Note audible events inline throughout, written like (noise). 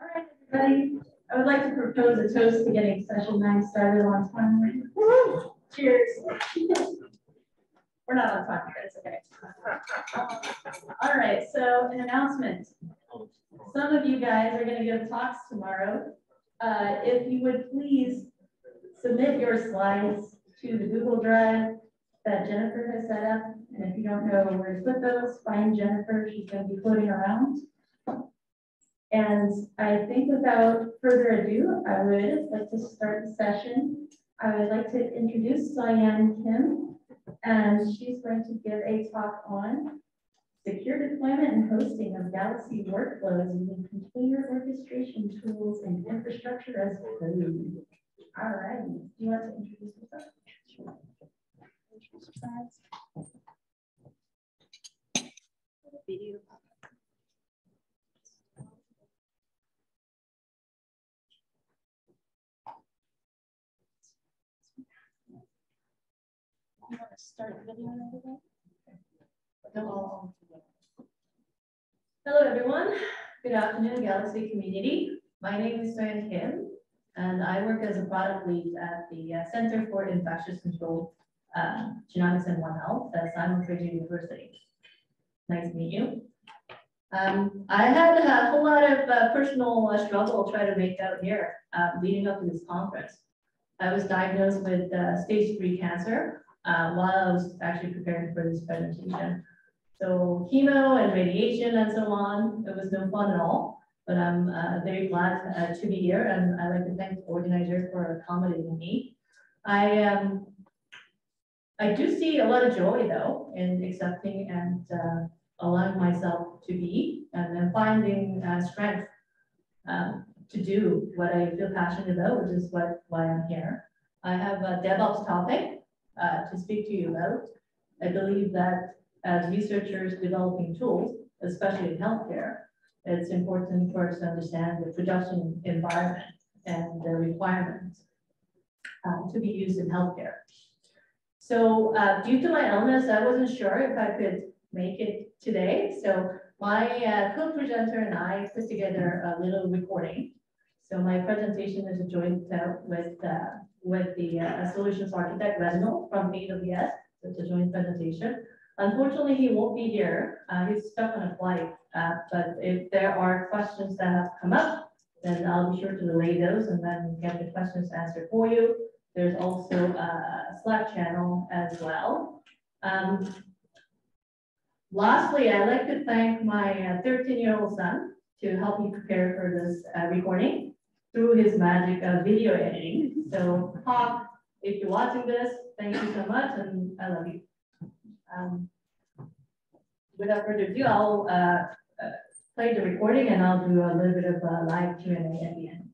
All right, everybody, I would like to propose a toast to getting session nine started on time. Cheers. We're not on time, but it's okay. All right, so an announcement. Some of you guys are gonna give talks tomorrow. Uh, if you would please submit your slides to the Google Drive that Jennifer has set up. And if you don't know where to put those, find Jennifer, she's gonna be floating around. And I think without further ado, I would like to start the session. I would like to introduce Diane Kim, and she's going to give a talk on secure deployment and hosting of Galaxy workflows using container orchestration tools and infrastructure as code. All right, do you want to introduce yourself? Video. Start video and everything? Hello, everyone. Good afternoon, Galaxy community. My name is Diane Kim, and I work as a product lead at the uh, Center for Infectious Control, um, Genomics and One Health at Simon Fraser University. Nice to meet you. Um, I had a whole lot of uh, personal uh, struggle trying to make out here uh, leading up to this conference. I was diagnosed with uh, stage three cancer uh, while I was actually preparing for this presentation. So chemo and radiation and so on, it was no fun at all, but I'm uh, very glad uh, to be here and I'd like to thank the organizer for accommodating me. I um, I do see a lot of joy though in accepting and uh, allowing myself to be and then finding uh, strength um, to do what I feel passionate about, which is what why I'm here. I have a DevOps topic uh, to speak to you about. I believe that as researchers developing tools, especially in healthcare, it's important for us to understand the production environment and the requirements uh, to be used in healthcare. So uh, due to my illness, I wasn't sure if I could make it today. So my uh, co-presenter and I put together a little recording. So my presentation is a joint uh, with uh, with the uh, solutions architect Reginald from AWS. It's a joint presentation. Unfortunately, he won't be here. Uh, he's stuck on a flight. Uh, but if there are questions that have come up, then I'll be sure to relay those and then get the questions answered for you. There's also a Slack channel as well. Um, lastly, I'd like to thank my 13-year-old son to help me prepare for this uh, recording through his magic of video editing. So, Pop, if you're watching this, thank you so much, and I love you. Um, without further ado, I'll uh, uh, play the recording and I'll do a little bit of a live Q&A at the end.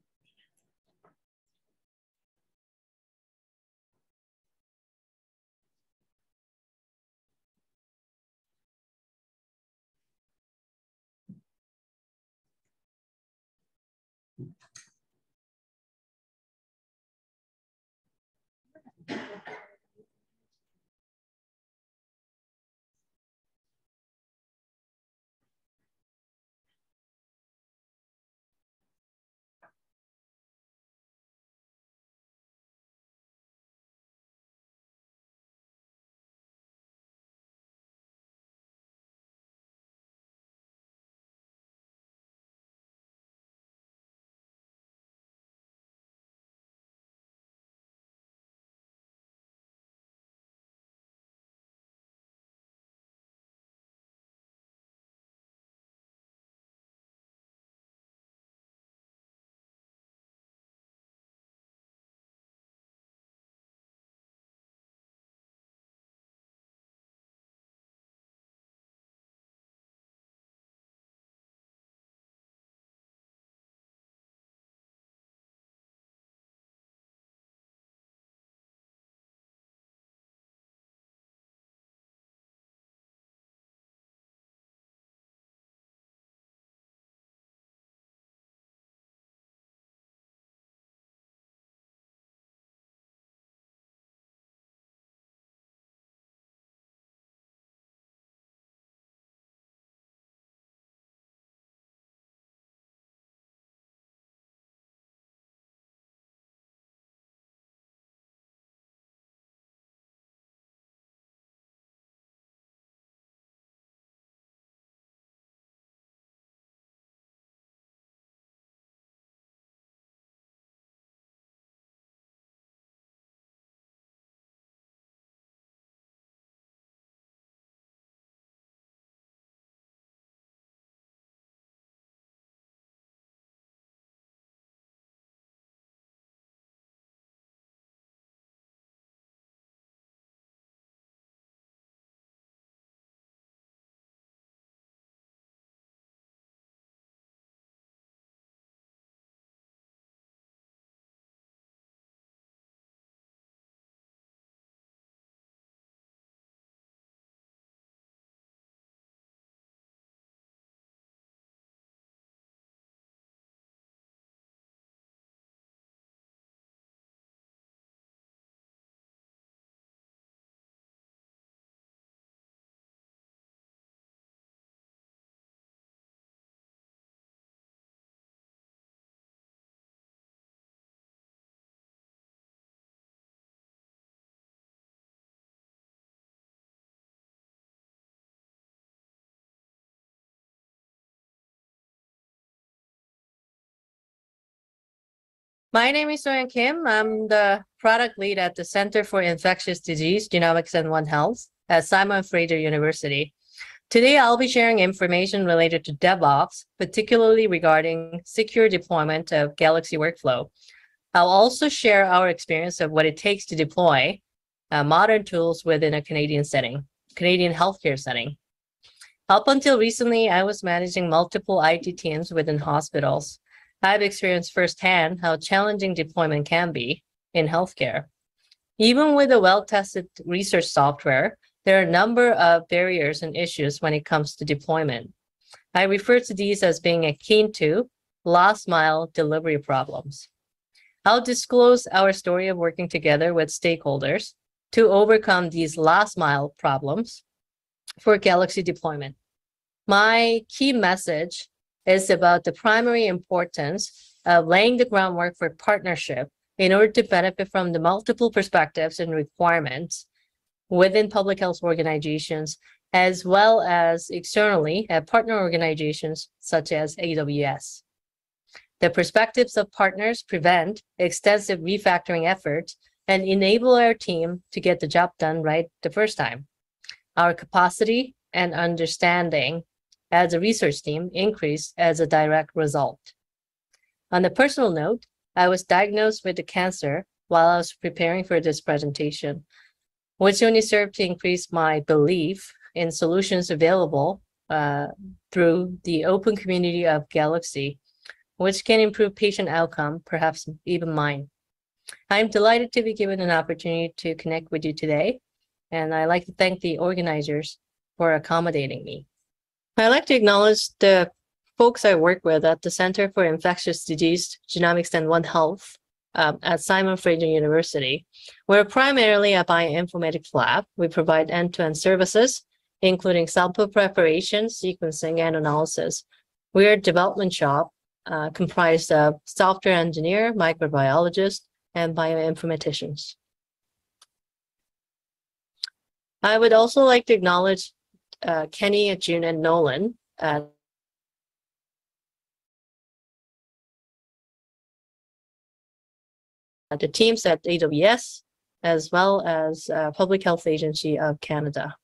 My name is Soyean Kim. I'm the product lead at the Center for Infectious Disease, Genomics and One Health at Simon Fraser University. Today, I'll be sharing information related to DevOps, particularly regarding secure deployment of Galaxy Workflow. I'll also share our experience of what it takes to deploy uh, modern tools within a Canadian setting, Canadian healthcare setting. Up until recently, I was managing multiple IT teams within hospitals. I've experienced firsthand how challenging deployment can be in healthcare. Even with a well-tested research software, there are a number of barriers and issues when it comes to deployment. I refer to these as being akin to last mile delivery problems. I'll disclose our story of working together with stakeholders to overcome these last mile problems for Galaxy deployment. My key message is about the primary importance of laying the groundwork for partnership in order to benefit from the multiple perspectives and requirements within public health organizations, as well as externally at partner organizations such as AWS. The perspectives of partners prevent extensive refactoring efforts and enable our team to get the job done right the first time. Our capacity and understanding as a research team increased as a direct result. On a personal note, I was diagnosed with cancer while I was preparing for this presentation, which only served to increase my belief in solutions available uh, through the open community of Galaxy, which can improve patient outcome, perhaps even mine. I'm delighted to be given an opportunity to connect with you today, and I'd like to thank the organizers for accommodating me. I'd like to acknowledge the folks I work with at the Center for Infectious Disease, Genomics and One Health um, at Simon Fraser University. We're primarily a bioinformatics lab. We provide end-to-end services, including sample preparation, sequencing, and analysis. We're a development shop uh, comprised of software engineer, microbiologist, and bioinformaticians. I would also like to acknowledge uh, Kenny, June, and Nolan uh, the teams at AWS, as well as uh, Public Health Agency of Canada.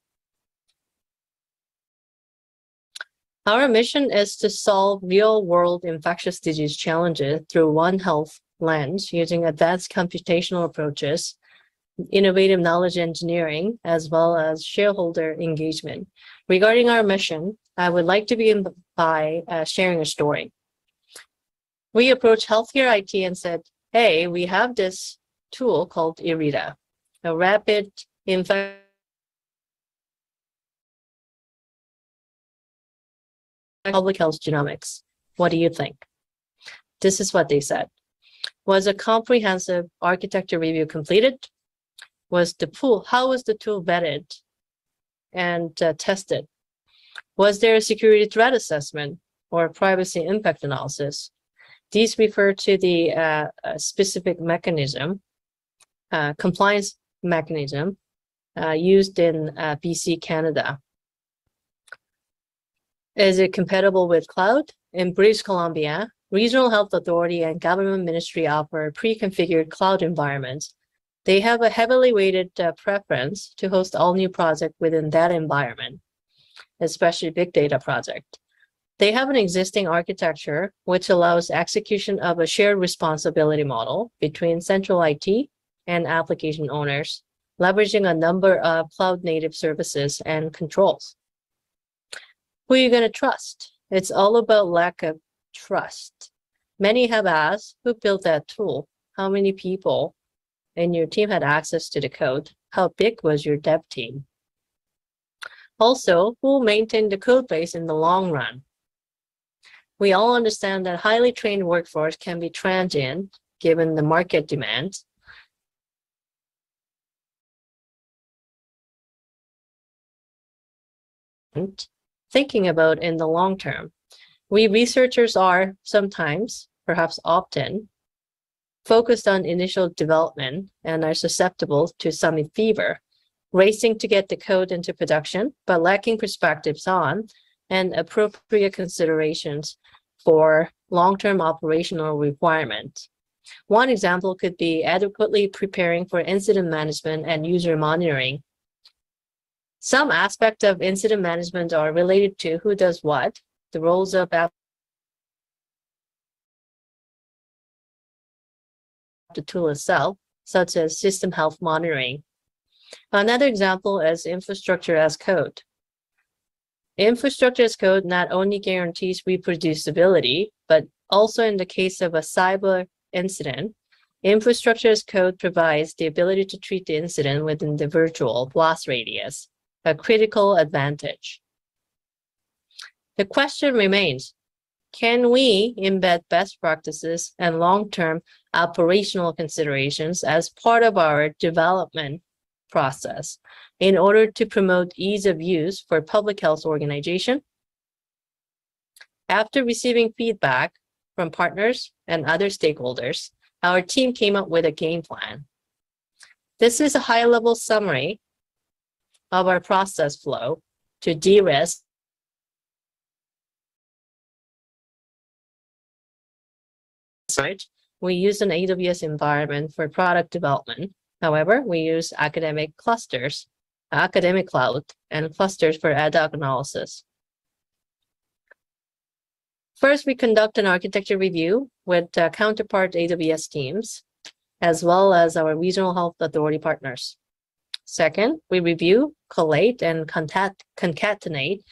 Our mission is to solve real-world infectious disease challenges through One Health lens using advanced computational approaches, innovative knowledge engineering, as well as shareholder engagement. Regarding our mission, I would like to begin by uh, sharing a story. We approached healthcare IT and said, hey, we have this tool called IRIDA, a rapid infection public health genomics. What do you think? This is what they said. Was a comprehensive architecture review completed? Was the tool, how was the tool vetted and uh, tested? Was there a security threat assessment or privacy impact analysis? These refer to the uh, specific mechanism, uh, compliance mechanism uh, used in uh, BC, Canada. Is it compatible with cloud? In British Columbia, Regional Health Authority and Government Ministry offer pre-configured cloud environments. They have a heavily weighted uh, preference to host all new projects within that environment, especially big data project. They have an existing architecture which allows execution of a shared responsibility model between central IT and application owners, leveraging a number of cloud native services and controls. Who are you going to trust? It's all about lack of trust. Many have asked who built that tool? How many people in your team had access to the code? How big was your dev team? Also, who maintained the code base in the long run? We all understand that highly trained workforce can be transient given the market demands. Thinking about in the long term, we researchers are sometimes, perhaps often, focused on initial development and are susceptible to summit fever, racing to get the code into production, but lacking perspectives on and appropriate considerations for long-term operational requirements. One example could be adequately preparing for incident management and user monitoring. Some aspects of incident management are related to who does what, the roles of the tool itself, such as system health monitoring. Another example is infrastructure as code. Infrastructure as code not only guarantees reproducibility, but also in the case of a cyber incident, infrastructure as code provides the ability to treat the incident within the virtual blast radius, a critical advantage. The question remains, can we embed best practices and long-term operational considerations as part of our development process in order to promote ease of use for public health organization? After receiving feedback from partners and other stakeholders, our team came up with a game plan. This is a high-level summary of our process flow to de-risk We use an AWS environment for product development. However, we use academic clusters, academic cloud, and clusters for ad hoc analysis. First, we conduct an architecture review with uh, counterpart AWS teams, as well as our regional health authority partners. Second, we review, collate, and concat- concatenate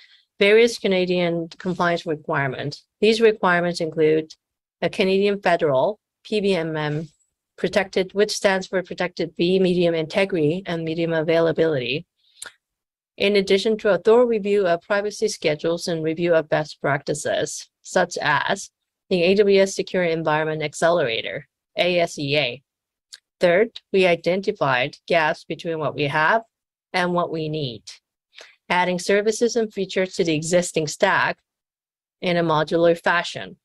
various Canadian compliance requirements. These requirements include a Canadian federal PBMM protected, which stands for protected B, medium integrity and medium availability. In addition to a thorough review of privacy schedules and review of best practices, such as the AWS Secure Environment Accelerator, ASEA. Third, we identified gaps between what we have and what we need, adding services and features to the existing stack in a modular fashion.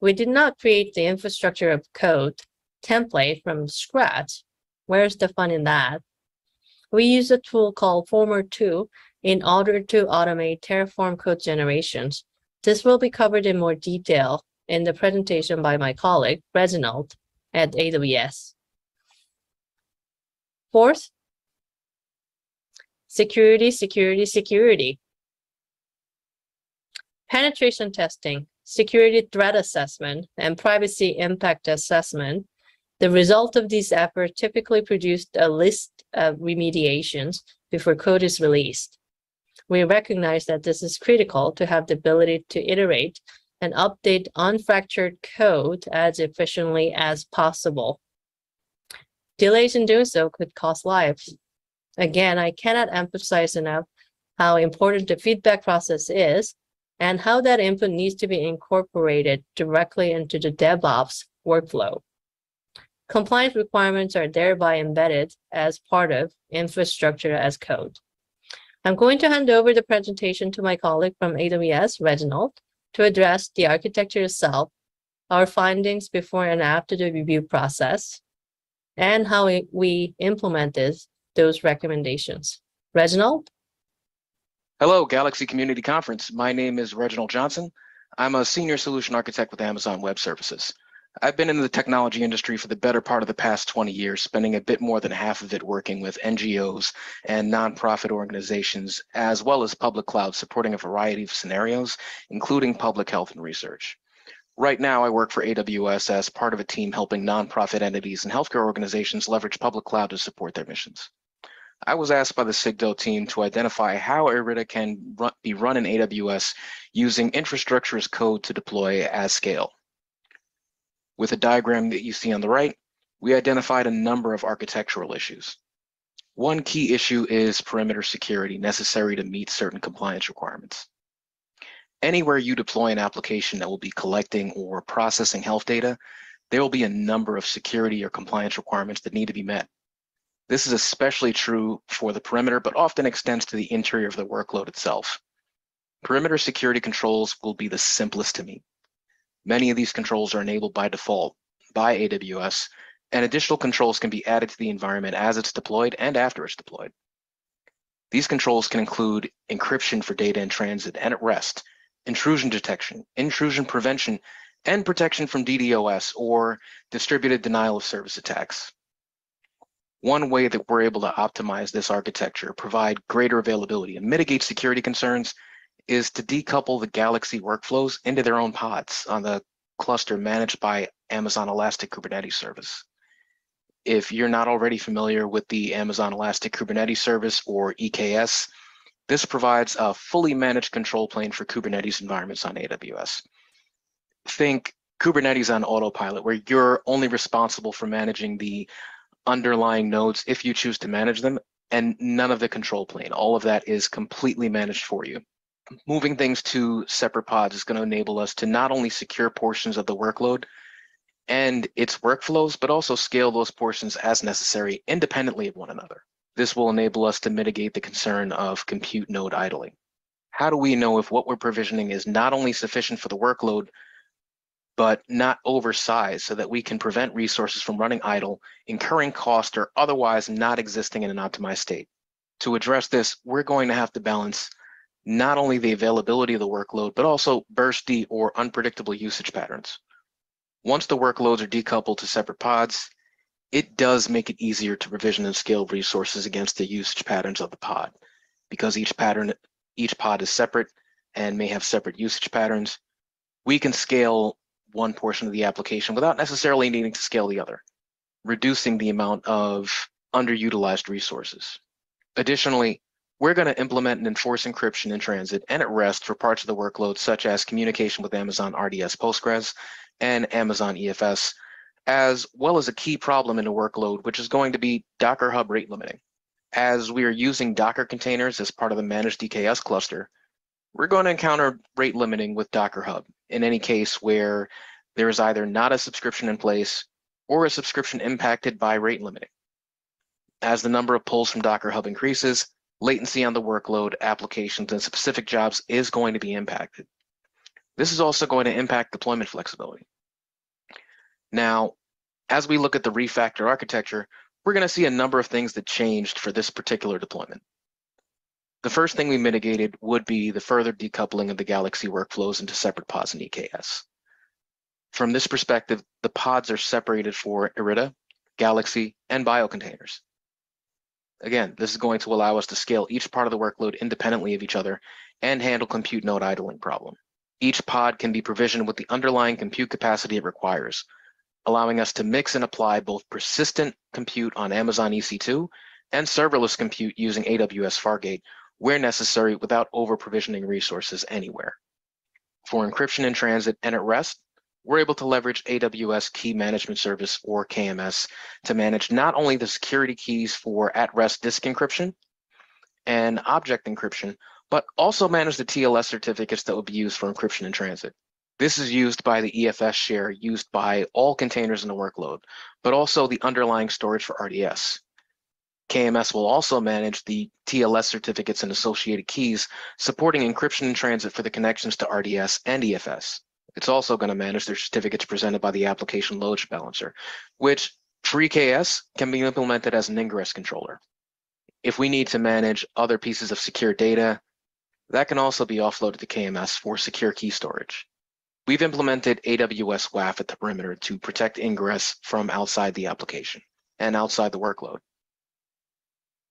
We did not create the infrastructure of code template from scratch. Where's the fun in that? We use a tool called Former2 in order to automate Terraform code generations. This will be covered in more detail in the presentation by my colleague, Reginald, at AWS. Fourth, security, security, security. Penetration testing security threat assessment, and privacy impact assessment. The result of these efforts typically produced a list of remediations before code is released. We recognize that this is critical to have the ability to iterate and update unfractured code as efficiently as possible. Delays in doing so could cost lives. Again, I cannot emphasize enough how important the feedback process is and how that input needs to be incorporated directly into the DevOps workflow. Compliance requirements are thereby embedded as part of infrastructure as code. I'm going to hand over the presentation to my colleague from AWS, Reginald, to address the architecture itself, our findings before and after the review process, and how we- implemented those recommendations. Reginald? Hello, Galaxy Community Conference. My name is Reginald Johnson. I'm a senior solution architect with Amazon Web Services. I've been in the technology industry for the better part of the past 20 years, spending a bit more than half of it working with NGOs and nonprofit organizations, as well as public cloud, supporting a variety of scenarios, including public health and research. Right now, I work for AWS as part of a team helping nonprofit entities and healthcare organizations leverage public cloud to support their missions. I was asked by the CIDGOH team to identify how IRIDA can run, be run in AWS using infrastructure as code to deploy at scale. With a diagram that you see on the right, we identified a number of architectural issues. One key issue is perimeter security necessary to meet certain compliance requirements. Anywhere you deploy an application that will be collecting or processing health data, there will be a number of security or compliance requirements that need to be met. This is especially true for the perimeter, but often extends to the interior of the workload itself. Perimeter security controls will be the simplest to meet. Many of these controls are enabled by default by AWS, and additional controls can be added to the environment as it's deployed and after it's deployed. These controls can include encryption for data in transit and at rest, intrusion detection, intrusion prevention, and protection from DDoS or distributed denial of service attacks. One way that we're able to optimize this architecture, provide greater availability, and mitigate security concerns is to decouple the Galaxy workflows into their own pods on the cluster managed by Amazon Elastic Kubernetes Service. If you're not already familiar with the Amazon Elastic Kubernetes Service or EKS, this provides a fully managed control plane for Kubernetes environments on AWS. Think Kubernetes on autopilot, where you're only responsible for managing the underlying nodes if you choose to manage them, and none of the control plane. All of that is completely managed for you. Moving things to separate pods is going to enable us to not only secure portions of the workload and its workflows, but also scale those portions as necessary independently of one another. This will enable us to mitigate the concern of compute node idling. How do we know if what we're provisioning is not only sufficient for the workload, but not oversized so that we can prevent resources from running idle, incurring cost, or otherwise not existing in an optimized state? To address this, we're going to have to balance not only the availability of the workload, but also bursty or unpredictable usage patterns. Once the workloads are decoupled to separate pods, it does make it easier to provision and scale resources against the usage patterns of the pod. Because each pattern, each pod is separate and may have separate usage patterns, we can scale one portion of the application without necessarily needing to scale the other, reducing the amount of underutilized resources. Additionally, we're going to implement and enforce encryption in transit and at rest for parts of the workload, such as communication with Amazon RDS Postgres and Amazon EFS, as well as a key problem in the workload, which is going to be Docker Hub rate limiting. As we are using Docker containers as part of the managed EKS cluster, we're going to encounter rate limiting with Docker Hub in any case where there is either not a subscription in place or a subscription impacted by rate limiting. As the number of pulls from Docker Hub increases, latency on the workload, applications, and specific jobs is going to be impacted. This is also going to impact deployment flexibility. Now, as we look at the refactor architecture, we're going to see a number of things that changed for this particular deployment. The first thing we mitigated would be the further decoupling of the Galaxy workflows into separate pods in EKS. From this perspective, the pods are separated for IRIDA, Galaxy, and biocontainers. Again, this is going to allow us to scale each part of the workload independently of each other and handle compute node idling problem. Each pod can be provisioned with the underlying compute capacity it requires, allowing us to mix and apply both persistent compute on Amazon EC2 and serverless compute using AWS Fargate where necessary without over provisioning resources anywhere. For encryption in transit and at rest, we're able to leverage AWS Key Management Service or KMS to manage not only the security keys for at-rest disk encryption and object encryption, but also manage the TLS certificates that would be used for encryption in transit. This is used by the EFS share used by all containers in the workload, but also the underlying storage for RDS. KMS will also manage the TLS certificates and associated keys, supporting encryption in transit for the connections to RDS and EFS. It's also going to manage their certificates presented by the application load balancer, which for EKS can be implemented as an ingress controller. If we need to manage other pieces of secure data, that can also be offloaded to KMS for secure key storage. We've implemented AWS WAF at the perimeter to protect ingress from outside the application and outside the workload.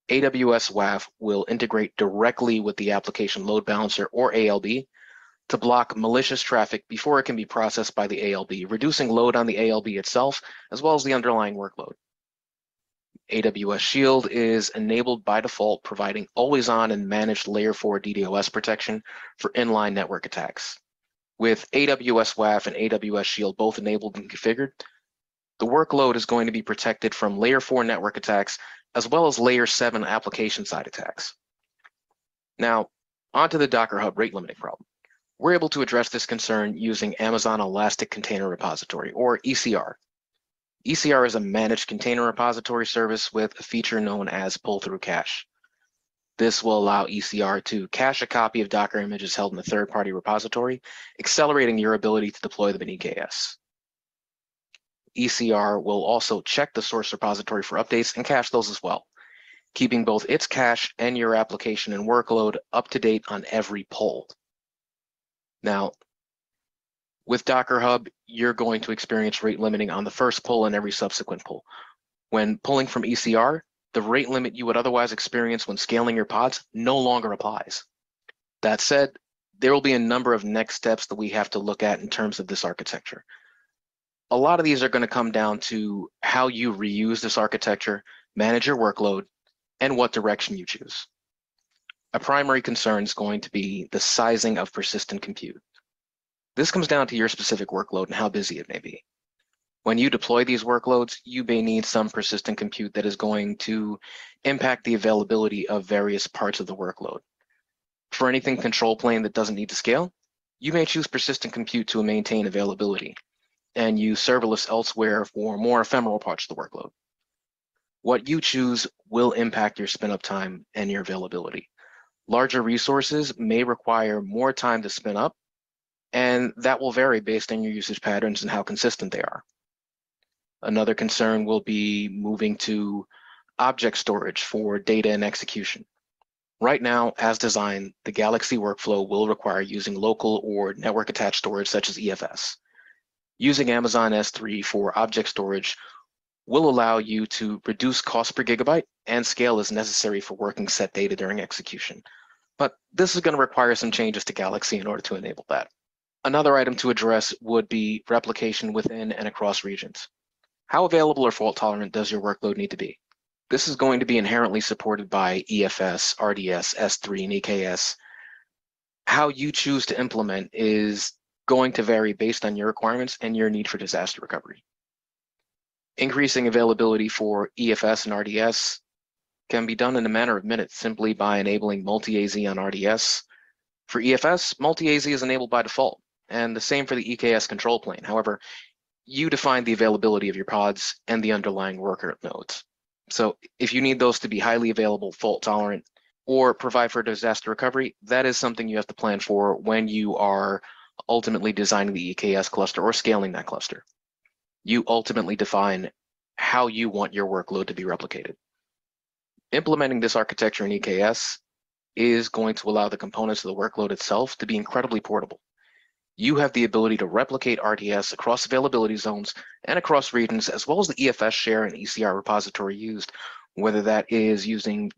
AWS WAF will integrate directly with the application load balancer or ALB to block malicious traffic before it can be processed by the ALB, reducing load on the ALB itself, as well as the underlying workload. AWS Shield is enabled by default, providing always on and managed layer 4 DDoS protection for inline network attacks. With AWS WAF and AWS Shield both enabled and configured, the workload is going to be protected from layer 4 network attacks as well as layer 7 application side attacks. Now, onto the Docker Hub rate limiting problem. We're able to address this concern using Amazon Elastic Container Repository, or ECR. ECR is a managed container repository service with a feature known as pull-through cache. This will allow ECR to cache a copy of Docker images held in a third-party repository, accelerating your ability to deploy them in EKS. ECR will also check the source repository for updates and cache those as well, keeping both its cache and your application and workload up to date on every pull. Now, With Docker Hub, you're going to experience rate limiting on the first pull and every subsequent pull. When pulling from ECR, the rate limit you would otherwise experience when scaling your pods no longer applies. That said, there will be a number of next steps that we have to look at in terms of this architecture. A lot of these are going to come down to how you reuse this architecture, manage your workload, and what direction you choose. A primary concern is going to be the sizing of persistent compute. This comes down to your specific workload and how busy it may be. When you deploy these workloads, you may need some persistent compute that is going to impact the availability of various parts of the workload. For anything control plane that doesn't need to scale, you may choose persistent compute to maintain availability and use serverless elsewhere for more ephemeral parts of the workload. What you choose will impact your spin up time and your availability. Larger resources may require more time to spin up, and that will vary based on your usage patterns and how consistent they are. Another concern will be moving to object storage for data and execution. Right now, as designed, the Galaxy workflow will require using local or network attached storage such as EFS. Using Amazon S3 for object storage will allow you to reduce cost per gigabyte and scale as necessary for working set data during execution. But this is going to require some changes to Galaxy in order to enable that. Another item to address would be replication within and across regions. How available or fault tolerant does your workload need to be? This is going to be inherently supported by EFS, RDS, S3, and EKS. How you choose to implement is going to vary based on your requirements and your need for disaster recovery. Increasing availability for EFS and RDS can be done in a matter of minutes simply by enabling multi-AZ on RDS. For EFS, multi-AZ is enabled by default, and the same for the EKS control plane. However, you define the availability of your pods and the underlying worker nodes. So if you need those to be highly available, fault tolerant, or provide for disaster recovery, that is something you have to plan for when you are ultimately designing the EKS cluster or scaling that cluster. You ultimately define how you want your workload to be replicated. Implementing this architecture in EKS is going to allow the components of the workload itself to be incredibly portable. You have the ability to replicate RDS across availability zones and across regions, as well as the EFS share and ECR repository used, whether that is using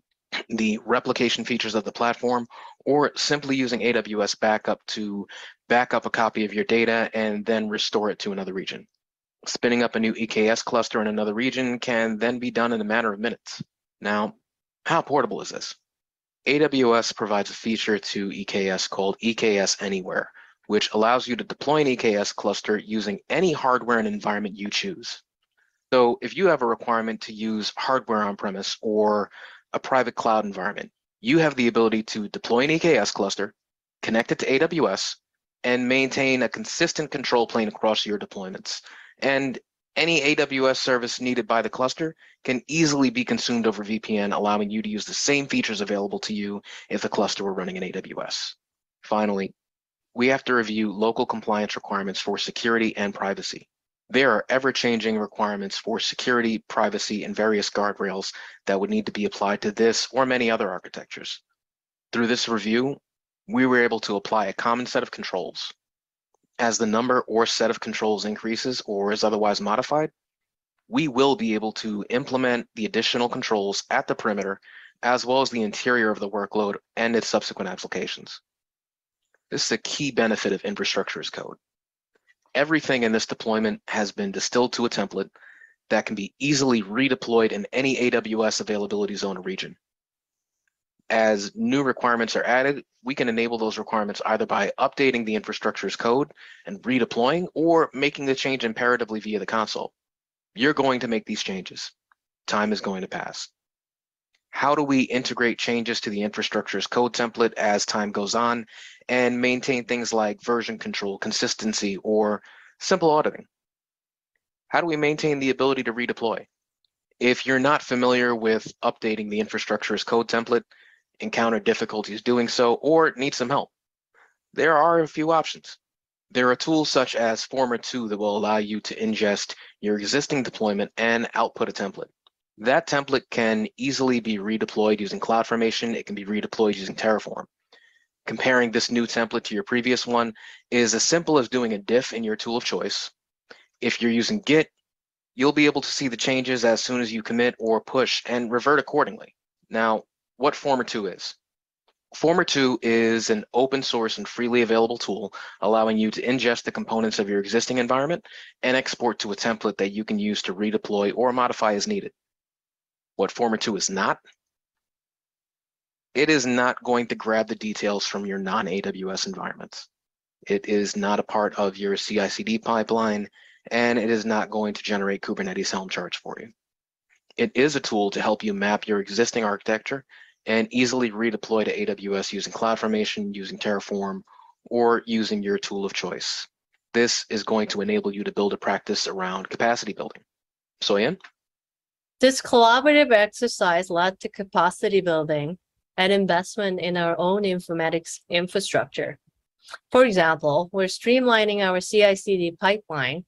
the replication features of the platform or simply using AWS backup to back up a copy of your data and then restore it to another region. Spinning up a new EKS cluster in another region can then be done in a matter of minutes. Now, how portable is this? AWS provides a feature to EKS called EKS Anywhere, which allows you to deploy an EKS cluster using any hardware and environment you choose. So if you have a requirement to use hardware on-premise or a private cloud environment, you have the ability to deploy an EKS cluster, connect it to AWS, and maintain a consistent control plane across your deployments. And any AWS service needed by the cluster can easily be consumed over VPN, allowing you to use the same features available to you if the cluster were running in AWS. Finally, we have to review local compliance requirements for security and privacy. There are ever-changing requirements for security, privacy, and various guardrails that would need to be applied to this or many other architectures. Through this review, we were able to apply a common set of controls. As the number or set of controls increases or is otherwise modified, we will be able to implement the additional controls at the perimeter, as well as the interior of the workload and its subsequent applications. This is a key benefit of infrastructure as code. Everything in this deployment has been distilled to a template that can be easily redeployed in any AWS availability zone or region. As new requirements are added, we can enable those requirements either by updating the infrastructure's code and redeploying or making the change imperatively via the console. You're going to make these changes. Time is going to pass. How do we integrate changes to the infrastructure's code template as time goes on and maintain things like version control, consistency, or simple auditing? How do we maintain the ability to redeploy? If you're not familiar with updating the infrastructure as code template, encounter difficulties doing so, or need some help, there are a few options. There are tools such as Former2 that will allow you to ingest your existing deployment and output a template. That template can easily be redeployed using CloudFormation. It can be redeployed using Terraform. Comparing this new template to your previous one is as simple as doing a diff in your tool of choice. If you're using Git, you'll be able to see the changes as soon as you commit or push and revert accordingly. Now, what Former2 is. Former2 is an open source and freely available tool allowing you to ingest the components of your existing environment and export to a template that you can use to redeploy or modify as needed. What Former2 is not, it is not going to grab the details from your non-AWS environments. It is not a part of your CI/CD pipeline, and it is not going to generate Kubernetes Helm charts for you. It is a tool to help you map your existing architecture and easily redeploy to AWS using CloudFormation, using Terraform, or using your tool of choice. This is going to enable you to build a practice around capacity building. So? This collaborative exercise led to capacity building and investment in our own informatics infrastructure. For example, we're streamlining our CI/CD pipeline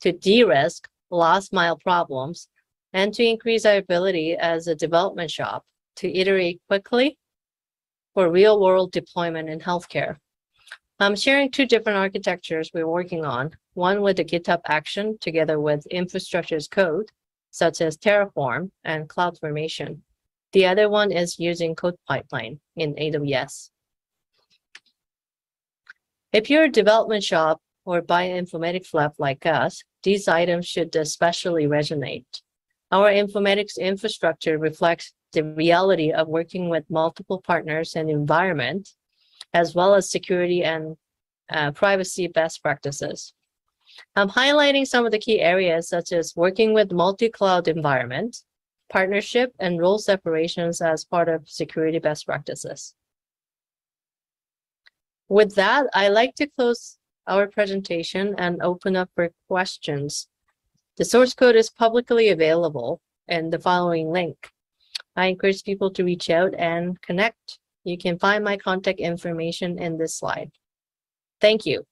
to de-risk last mile problems and to increase our ability as a development shop to iterate quickly for real world deployment in healthcare. I'm sharing two different architectures we're working on, one with the GitHub action together with infrastructure as code, such as Terraform and CloudFormation. The other one is using code pipeline in AWS. If you're a development shop or bioinformatics lab like us, these items should especially resonate. Our informatics infrastructure reflects the reality of working with multiple partners and environment, as well as security and uh, privacy best practices. I'm highlighting some of the key areas such as working with multi-cloud environment, partnership, and role separations as part of security best practices. With that, I like to close our presentation and open up for questions. The source code is publicly available in the following link. I encourage people to reach out and connect. You can find my contact information in this slide. Thank you.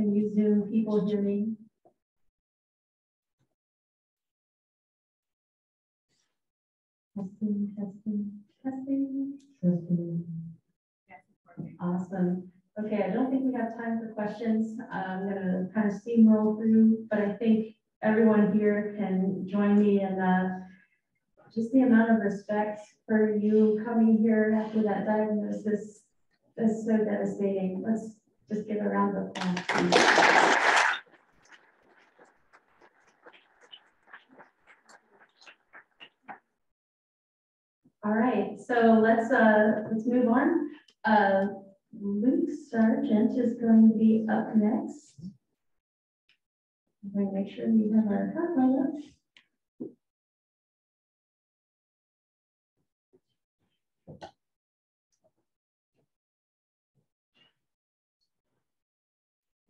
Can you Zoom people hear me? Testing, testing, testing, testing. Awesome. Okay, I don't think we have time for questions. I'm gonna kind of steamroll through, but I think everyone here can join me in uh, just the amount of respect for you coming here after that diagnosis. is so devastating. Let's just give a round of applause. All right, so let's, uh, let's move on. Uh, Luke Sargent is going to be up next. I'm going to make sure we have our up.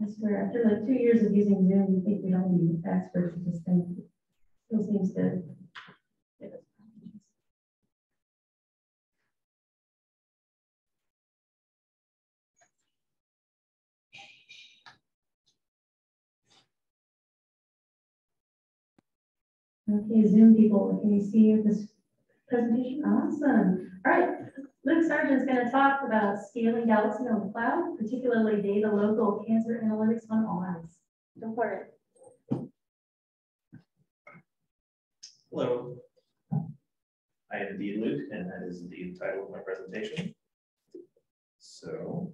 I swear, after like two years of using Zoom, you think we don't need experts at this thing. Still seems to. give us problems. Okay, Zoom people, can you see this presentation? Awesome. All right, Luke Sargent's going to talk about scaling Galaxy on the cloud, particularly data local cancer analytics on ONS. Go for it. Hello. I am indeed Luke, and that is indeed the title of my presentation. So.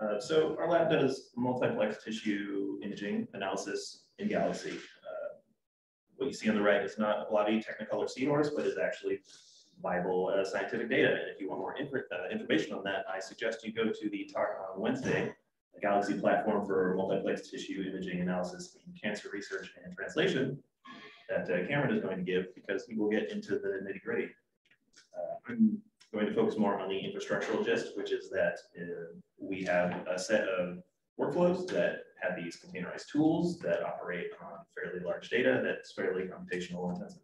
Uh, so our lab does multiplex tissue imaging analysis in Galaxy. Uh, what you see on the right is not a bloody Technicolor seahorse, but is actually viable uh, scientific data. And if you want more infor uh, information on that, I suggest you go to the talk on Wednesday, the Galaxy platform for multiplex tissue imaging analysis in cancer research and translation that uh, Cameron is going to give because he will get into the nitty gritty. I'm going to focus more on the infrastructural gist, which is that uh, we have a set of workflows that have these containerized tools that operate on fairly large data that's fairly computational intensive.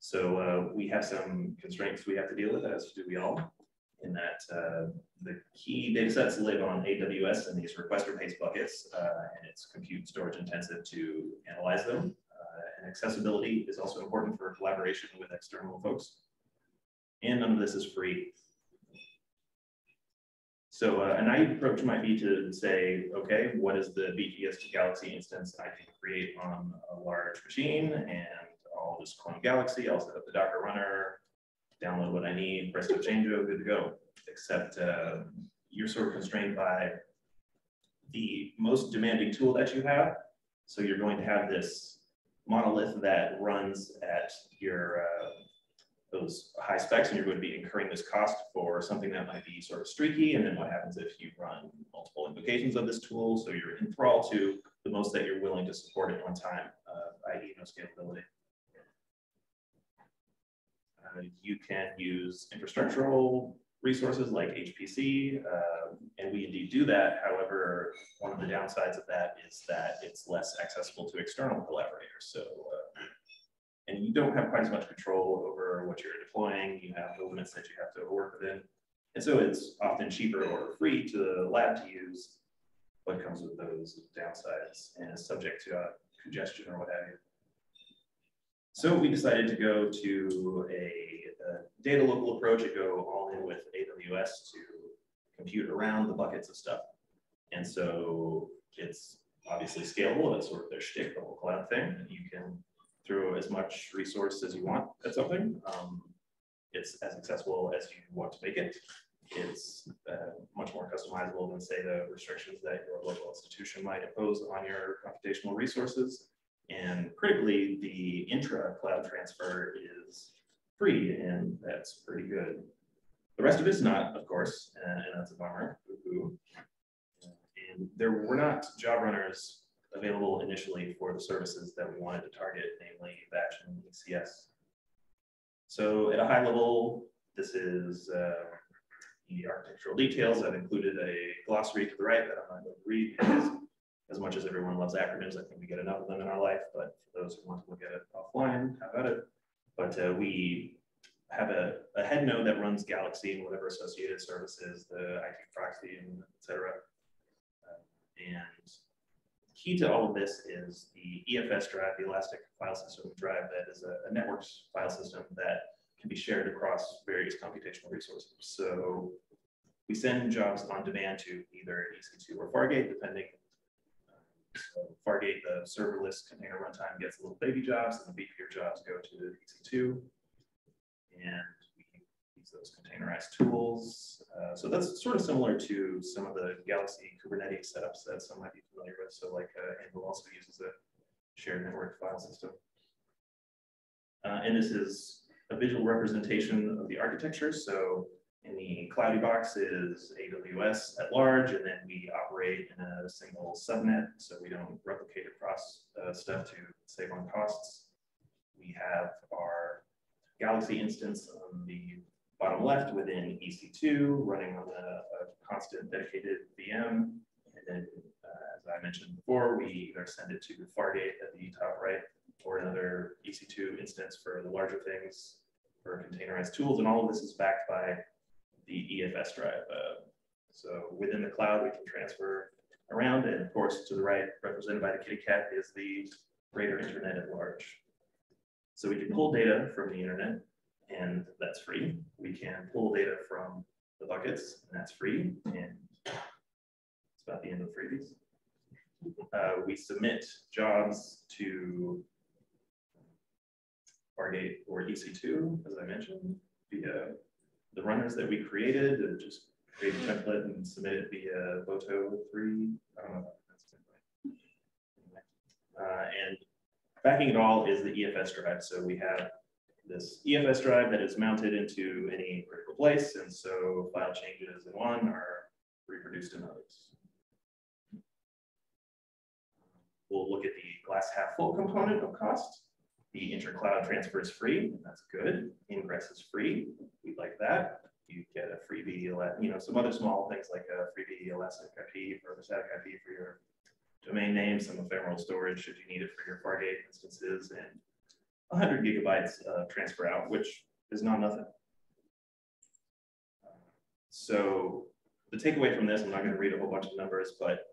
So uh, we have some constraints we have to deal with, as do we all, in that uh, the key data sets live on AWS and these requester pays buckets, uh, and it's compute storage intensive to analyze them. Uh, and accessibility is also important for collaboration with external folks. And none of this is free. So uh, a naive approach might be to say, okay, what is the BTS to Galaxy instance I can create on a large machine? And I'll just clone Galaxy, I'll set up the Docker runner, download what I need, Presto Changeo, good to go. Except uh, you're sort of constrained by the most demanding tool that you have. So you're going to have this monolith that runs at your uh, those high specs and you're going to be incurring this cost for something that might be sort of streaky. And then what happens if you run multiple invocations of this tool? So you're enthralled to the most that you're willing to support at one time, uh, i.e. no scalability. Uh, you can use infrastructural resources like HPC, uh, and we indeed do that. However, one of the downsides of that is that it's less accessible to external collaborators. So, uh, and you don't have quite as much control over what you're deploying. You have the limits that you have to work within. And so it's often cheaper or free to the lab to use, but comes with those downsides and is subject to uh, congestion or what have you. So we decided to go to a, a, data local approach and go all in with AWS to compute around the buckets of stuff. And so it's obviously scalable. That's sort of their shtick, the whole cloud thing. You can throw as much resource as you want at something. Um, it's as accessible as you want to make it. It's uh, much more customizable than say the restrictions that your local institution might impose on your computational resources. And critically, the intra cloud transfer is free, and that's pretty good. The rest of it's not, of course, and, that's a bummer. And there were not job runners available initially for the services that we wanted to target, namely batch and ECS. So at a high level, this is uh, the architectural details. I've included a glossary to the right that I'm not going to read because as much as everyone loves acronyms, I think we get enough of them in our life, but for those who want to look at it offline, how about it? But uh, we have a, a, head node that runs Galaxy and whatever associated services, the IT proxy and et cetera. Uh, and key to all of this is the EFS drive, the Elastic File System drive that is a, a network file system that can be shared across various computational resources. So we send jobs on demand to either EC2 or Fargate, depending uh, so Fargate, the serverless container runtime gets little baby jobs, and the beefier jobs go to EC2. And those containerized tools. Uh, so that's sort of similar to some of the Galaxy Kubernetes setups that some might be familiar with. So like uh, AnVIL also uses a shared network file system. Uh, and this is a visual representation of the architecture. So in the cloudy box is AWS at large, and then we operate in a single subnet, so we don't replicate across uh, stuff to save on costs. We have our Galaxy instance on the bottom left within EC2, running on a, a constant dedicated VM. And then, uh, as I mentioned before, we either send it to Fargate at the top right, or another EC2 instance for the larger things, for containerized tools. And all of this is backed by the EFS drive. Uh, so within the cloud, we can transfer around. And of course, to the right, represented by the kitty cat, is the greater internet at large. So we can pull data from the internet, and that's free. We can pull data from the buckets, and that's free. And it's about the end of freebies. Uh, we submit jobs to Fargate or EC2, as I mentioned, via the runners that we created and just create a template and submit it via Boto 3. I don't know uh, and backing it all is the EFS drive. So we have this EFS drive that is mounted into any critical place. And so file changes in one are reproduced in others. We'll look at the glass half full component of cost. The inter-cloud transfer is free, that's good. Ingress is free. We like that. You get a free freebie, you know, some other small things like a freebie Elastic IP or the static IP for your domain name, some ephemeral storage should you need it for your Fargate instances, and 100 gigabytes of transfer out, which is not nothing. So the takeaway from this, I'm not going to read a whole bunch of numbers, but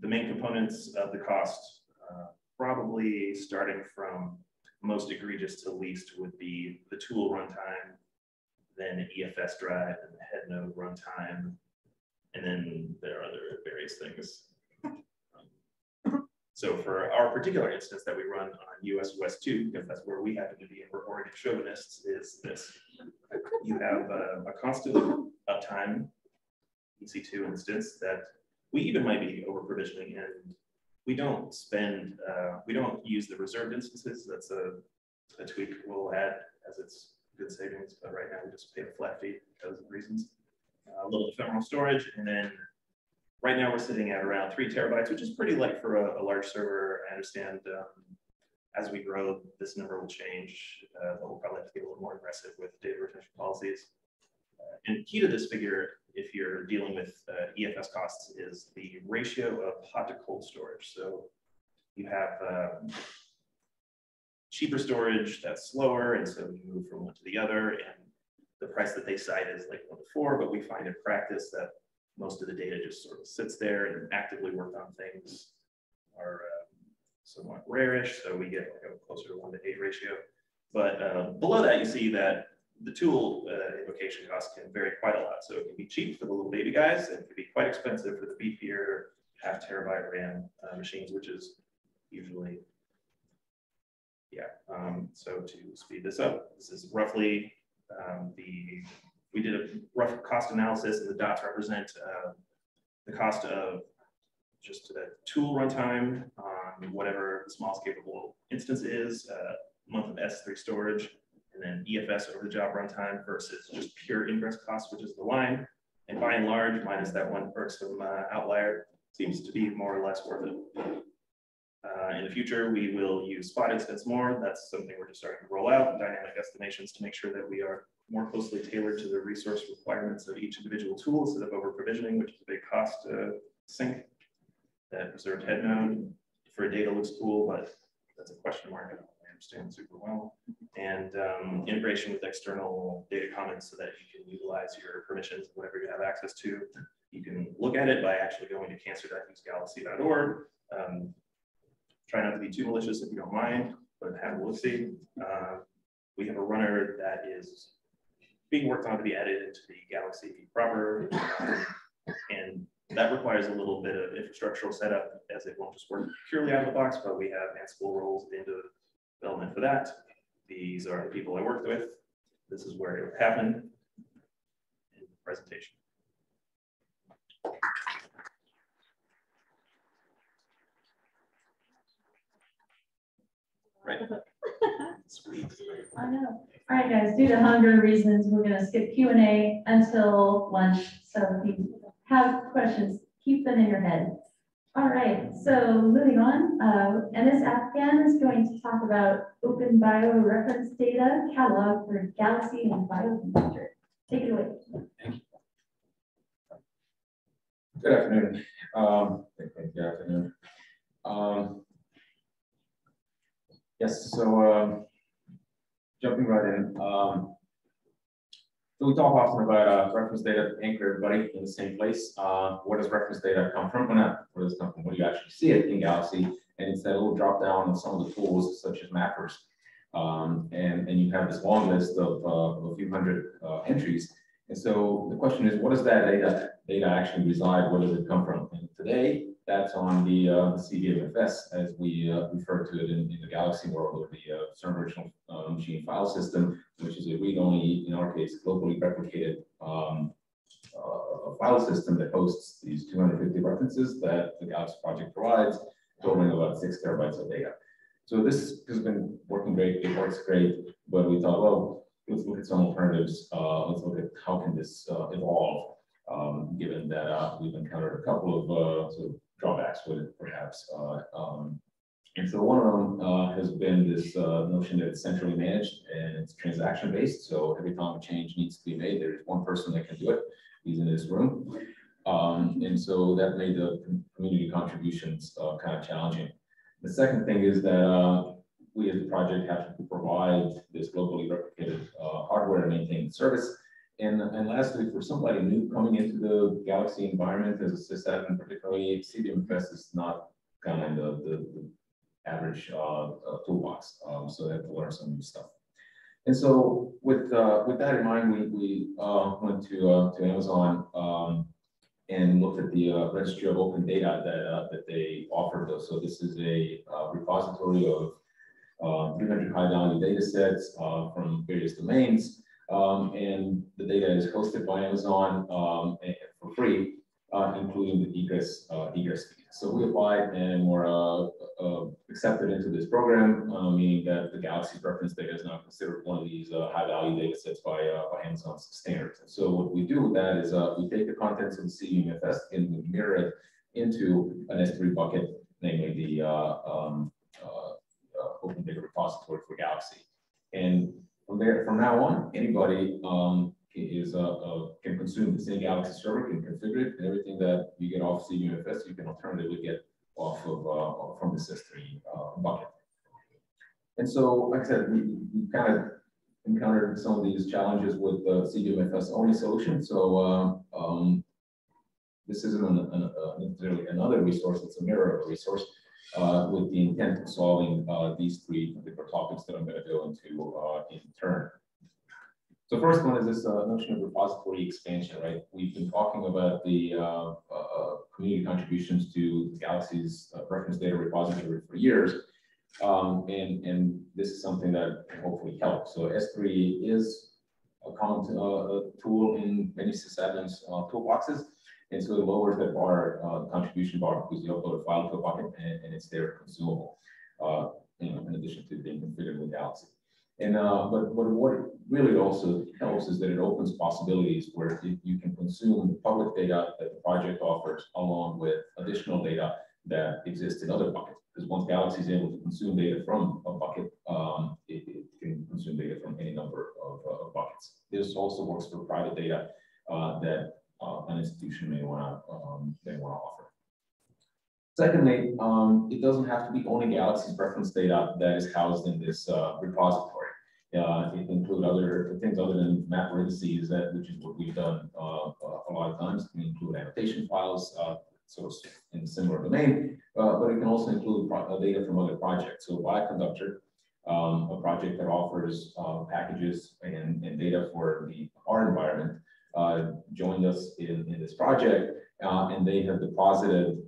the main components of the cost, uh, probably starting from most egregious to least would be the tool runtime, then EFS drive and the head node runtime, and then there are other various things. So for our particular instance that we run on US West 2, because that's where we happen to be and we're Oregon chauvinists, is this. You have a, a constant uptime EC2 instance that we even might be over provisioning and we don't spend, uh, we don't use the reserved instances. That's a, a tweak we'll add as it's good savings, but right now we just pay a flat fee because of reasons. Uh, a little ephemeral storage, and then right now we're sitting at around three terabytes, which is pretty light for a, a large server. I understand um, as we grow, this number will change, uh, but we'll probably have to get a little more aggressive with data retention policies. Uh, and key to this figure, if you're dealing with uh, EFS costs, is the ratio of hot to cold storage. So you have um, cheaper storage that's slower, and so you move from one to the other, and the price that they cite is like one to four, but we find in practice that most of the data just sort of sits there and actively worked on things are um, somewhat rarish, so we get like a closer to one to eight ratio. But uh, below that, you see that the tool uh, invocation cost can vary quite a lot. So it can be cheap for the little baby guys, and it can be quite expensive for the beefier half terabyte RAM uh, machines, which is usually, yeah. Um, so to speed this up, this is roughly um, the we did a rough cost analysis and the dots represent uh, the cost of just a tool runtime on whatever the smallest capable instance is, uh, month of S3 storage, and then EFS over the job runtime versus just pure ingress cost, which is the line. And by and large, minus that one person uh, outlier, seems to be more or less worth it. Uh, in the future, we will use spot instance more. That's something we're just starting to roll out, dynamic estimations to make sure that we are more closely tailored to the resource requirements of each individual tool instead of over provisioning, which is a big cost to sync. That reserved head node for data looks cool, but that's a question mark. I don't understand super well. And um, integration with external data commons so that you can utilize your permissions, and whatever you have access to. You can look at it by actually going to cancer.usegalaxy.org. Um, try not to be too malicious if you don't mind, but have a look see. Uh, we have a runner that is being worked on to be added into the Galaxy proper. Um, and that requires a little bit of infrastructural setup as it won't just work purely out of the box, but we have Ansible roles into development for that. These are the people I worked with. This is where it happened in the presentation. Right. Sweet. (laughs) I know. All right, guys, due to hunger reasons, we're gonna skip Q and A until lunch. So if you have questions, keep them in your head. All right, so moving on, uh, Afgan is going to talk about open bio reference data catalog for Galaxy and Bioconductor. Take it away. Good afternoon. Um, good afternoon. Um, yes, so um, jumping right in. Um, so we talk often about uh, reference data anchor everybody in the same place. Uh, where does reference data come from? Well, not where does it come from? Where do you actually see it in Galaxy? And it's that little drop down of some of the tools such as mappers. Um, and, and you have this long list of, uh, a few hundred uh, entries. And so the question is, what does that data, data actually reside? Where does it come from? And today, that's on the, uh, as we uh, refer to it in, in, the Galaxy world, or the uh, CERN Virtual uh, Machine File System, which is a read-only, in our case, globally replicated um, uh, file system that hosts these 250 references that the Galaxy project provides, totaling about six terabytes of data. So this has been working great, it works great, but we thought, well, let's look at some alternatives. Uh, let's look at how can this uh, evolve, um, given that uh, we've encountered a couple of sort of drawbacks with it, perhaps. Uh, um, And so one of them uh, has been this uh, notion that it's centrally managed and it's transaction based. So every time a change needs to be made, there's one person that can do it. He's in this room. Um, and so that made the community contributions uh, kind of challenging. The second thing is that uh, we as a project have to provide this globally replicated uh, hardware and maintain service. And, and lastly, for somebody new coming into the Galaxy environment as a sysadmin, particularly CVMFS is not kind of the, the, average uh, uh, toolbox. Um, so they have to learn some new stuff. And so with uh, with that in mind, we, we uh, went to uh, to Amazon um, and looked at the uh, registry of open data that that they offered us. So this is a repository of 300 high value data sets from various domains. Um, and the data is hosted by Amazon um, for free, including the egress, egress fee. So we applied and were uh, uh, accepted into this program, uh, meaning that the Galaxy reference data is now considered one of these uh, high value data sets by, uh, by Amazon's standards. And so what we do with that is uh, we take the contents of the CVMFS and we mirror it into an S3 bucket, namely the um, open data repository for Galaxy. And from there, from now on, anybody um, is uh, uh, can consume the same Galaxy server, can configure it, and everything that you get off CVMFS, you can alternatively get off of uh, from the S3 uh, bucket. And so, like I said, we, we kind of encountered some of these challenges with the CVMFS only solution. So um, um, this isn't an, an, uh, another resource, it's a mirror of resource uh, with the intent of solving uh, these three different topics that I'm going to go into uh, in turn. So first one is this uh, notion of repository expansion, right? We've been talking about the uh, uh, community contributions to Galaxy's reference data repository for years. Um, and, and this is something that hopefully helps. So S3 is a common tool in many sysadmins toolboxes. And so it lowers that bar, uh, contribution bar, because you upload a file to a bucket and, and it's there consumable, uh, you know, in addition to being configured with Galaxy. And uh, but, but what really also helps is that it opens possibilities where you can consume the public data that the project offers along with additional data that exists in other buckets. Because once Galaxy is able to consume data from a bucket, um, it, it, can consume data from any number of, uh, buckets. This also works for private data uh, that uh, an institution may want to um, may want to offer. Secondly, um, it doesn't have to be only Galaxy's reference data that is housed in this uh, repository. Uh, it include other things other than map indices, that, which is what we've done uh, a lot of times. We include annotation files, uh, of in similar domain, uh, but it can also include uh, data from other projects. So Bioconductor, um, a project that offers packages and, and, data for the R environment, joined us in, in this project, and they have deposited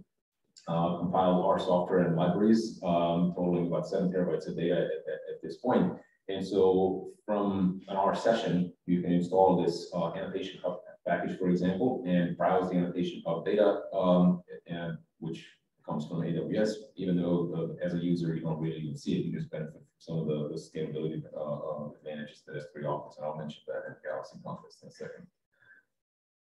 compiled R software and libraries, um, totaling about seven terabytes of data at, at, at this point. And so from an R session, you can install this uh, annotation hub package, for example, and browse the annotation hub data, um, and which comes from AWS, even though uh, as a user, you don't really even see it, you just benefit from some of the, the scalability uh, uh advantages that S3 offers. And I'll mention that in Galaxy Context in a second.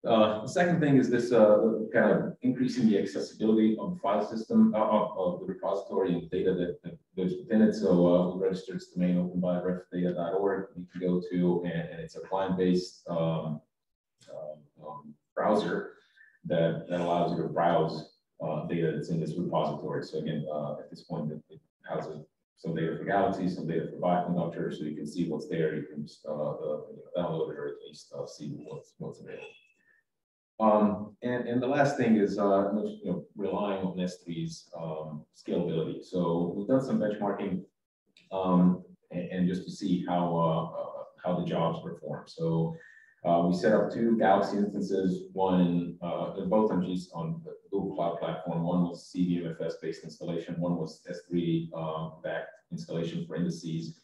Uh, the second thing is this uh, kind of increasing the accessibility of the file system, uh, of, the repository and data that, that goes within it. So uh, we registered this domain openbiorefdata.org. You can go to, and, and it's a client-based um, um, um, browser that, that allows you to browse uh, data that's in this repository. So again, uh, at this point, it, it houses some data for Galaxy, some data for Bioconductor, so you can see what's there. You can just download it or at least see what's, what's available. Um, and, and the last thing is uh, you know, relying on S3's um, scalability. So we've done some benchmarking um, and, and, just to see how, uh, uh, how the jobs perform. So uh, we set up two Galaxy instances, one, uh, both on, on the Google Cloud Platform. One was CVMFS based installation, one was S3 uh, backed installation for indices.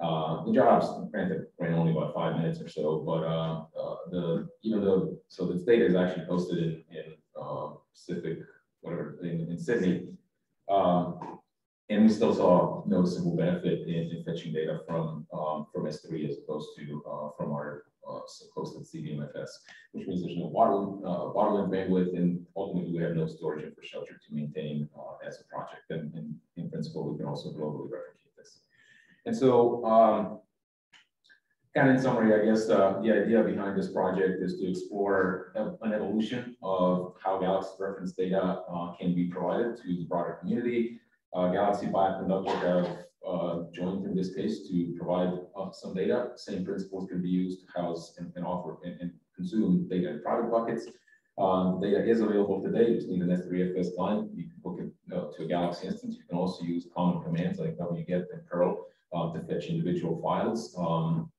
Uh, the jobs, granted, ran only about five minutes or so, but uh, uh, the even though so this data is actually posted in in uh, Pacific, whatever in, in Sydney, um, and we still saw noticeable benefit in, in fetching data from um, from S3 as opposed to uh, from our uh, hosted CVMFS, which means there's no water uh, bandwidth, and ultimately we have no storage infrastructure to maintain uh, as a project. And, and in principle, we can also globally replicate. And so, um, kind of in summary, I guess uh, the idea behind this project is to explore an evolution of how Galaxy reference data uh, can be provided to the broader community. Uh, Galaxy Bioconductor have uh, joined in this case to provide uh, some data. Same principles can be used to house and, and offer and, and, consume data in private buckets. Um, data is available today. You just need an S3FS client. You can hook it uh, to a Galaxy instance. You can also use common commands like wget and curl uh, to fetch individual files. Um,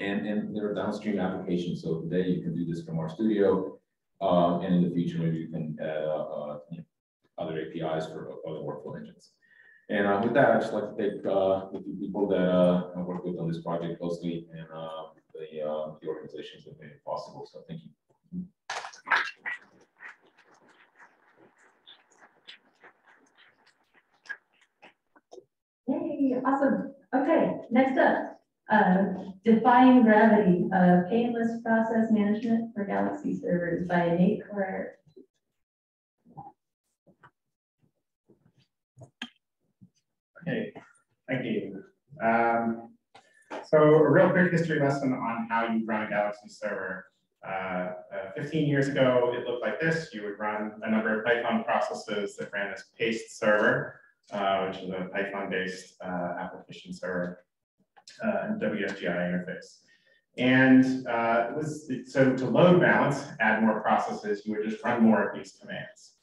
and, and there are downstream applications. So today you can do this from RStudio. Uh, and in the future, maybe you can add uh, you know, other APIs for other workflow engines. And uh, with that, I'd just like to thank uh, the people that uh, I worked with on this project closely and uh, the, uh, the organizations that made it possible. So thank you. Yay, awesome. Okay, next up, uh, defying gravity, uh, painless process management for Galaxy servers by Nate Coraor. Okay, thank you. Um, so a real quick history lesson on how you run a Galaxy server. Uh, uh, 15 years ago, it looked like this. You would run a number of Python processes that ran as paste server, uh, which is a Python-based uh, application server uh, and WSGI interface. And uh, was so to load balance, add more processes, you would just run more of these commands,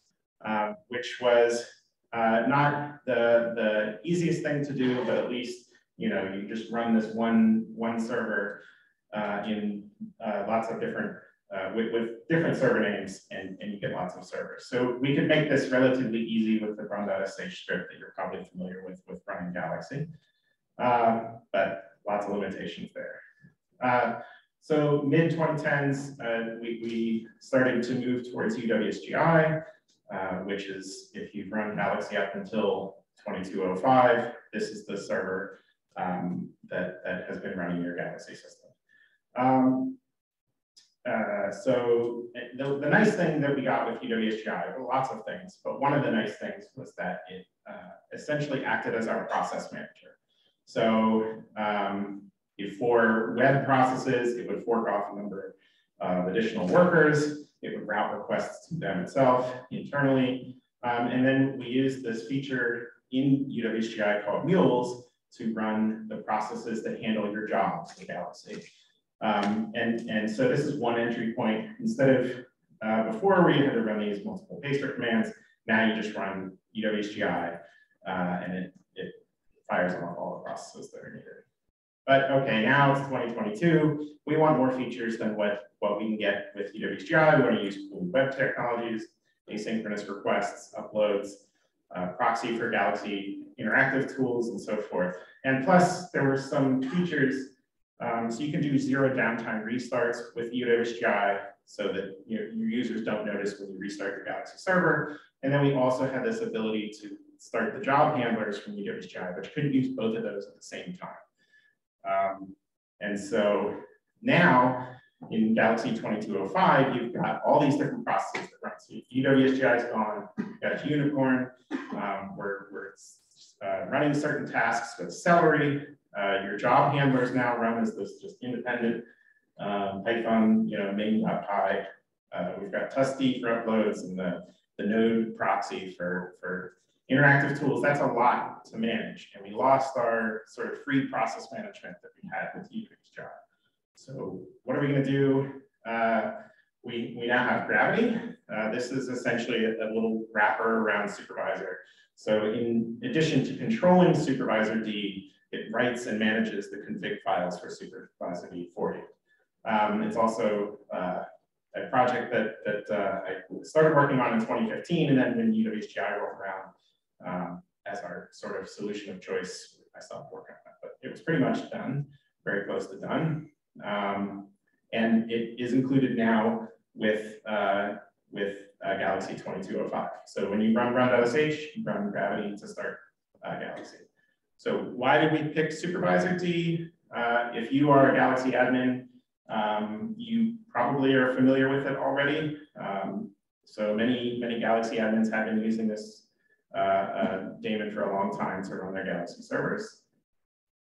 um, which was not the, the easiest thing to do, but at least, you know, you just run this one, one server in lots of different, uh, with, with different server names and, and you get lots of servers. So we could make this relatively easy with the run.sh script that you're probably familiar with, with running Galaxy. Uh, but lots of limitations there. Uh, so mid 2010s, we, we started to move towards UWSGI. Uh, which is if you've run Galaxy up until 2205, this is the server um, that, that has been running your Galaxy system. Um, uh, so the, the nice thing that we got with UWSGI, lots of things, but one of the nice things was that it uh, essentially acted as our process manager. So um, for web processes, it would fork off a number of additional workers. It would route requests to them itself internally. Um, and then we use this feature in UWSGI called mules to run the processes that handle your jobs in Galaxy. Um, and, and so this is one entry point. Instead of uh, before where you had to run these multiple paster commands, now you just run UWSGI uh, and it, it fires off all the processes that are needed. But okay, now it's 2022. We want more features than what, what we can get with UWSGI. We want to use cool web technologies, asynchronous requests, uploads, uh, proxy for Galaxy interactive tools, and so forth. And plus, there were some features. Um, so you can do zero downtime restarts with UWSGI so that your, your users don't notice when you restart your Galaxy server. And then we also had this ability to start the job handlers from UWSGI, but you couldn't use both of those at the same time. Um, and so now in Galaxy 2205, you've got all these different processes that run. So UWSGI is gone, you've got Gunicorn, um, where, where it's uh, running certain tasks with Celery. Uh, your job handlers now run as this just independent um, Python, you know, main.py. Uh, we've got tusd for uploads and the, the node proxy for, for interactive tools, that's a lot to manage. And we lost our sort of free process management that we had with UWSGI. So what are we going to do? Uh, we, we now have Gravity. Uh, this is essentially a, a, little wrapper around supervisor. So in addition to controlling supervisord, it writes and manages the config files for supervisord for you. Um, it's also uh, a project that, that uh, I started working on in 2015, and then when UWSGI rolled around, um, as our sort of solution of choice. I stopped working on that, but it was pretty much done, very close to done. Um, and it is included now with, uh, with uh, Galaxy 2205. So when you run run.sh, you run Gravity to start uh, Galaxy. So why did we pick Supervisord? Uh, if you are a Galaxy admin, um, you probably are familiar with it already. Um, so many, many Galaxy admins have been using this uh, uh, daemon for a long time to run their Galaxy servers.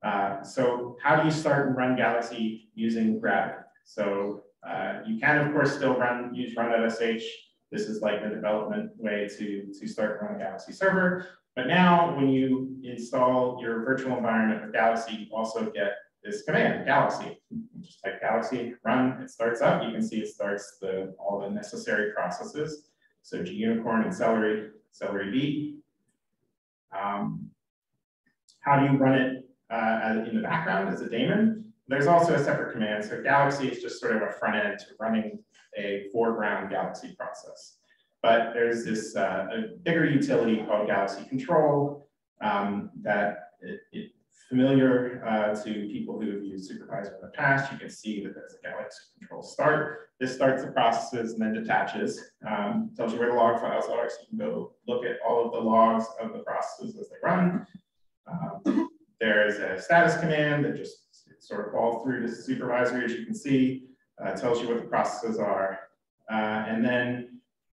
Uh, so how do you start and run Galaxy using Gravity? So uh, you can, of course, still run use run.sh. This is like the development way to, to start run a Galaxy server. But now when you install your virtual environment with Galaxy, you also get this command, Galaxy. You just type Galaxy, run, it starts up. You can see it starts the all the necessary processes. So Gunicorn and Celery, Celery B. Um, how do you run it uh, in the background as a daemon? There's also a separate command. So Galaxy is just sort of a front end to running a foreground Galaxy process. But there's this uh, bigger utility called Galaxy Control um, familiar uh, to people who have used Supervisor in the past. You can see that there's a Galaxy Control start. This starts the processes and then detaches. Um, tells you where the log files are, so you can go look at all of the logs of the processes as they run. Um, there's a status command that just sort of falls through to the supervisor, as you can see, uh, tells you what the processes are. Uh, and then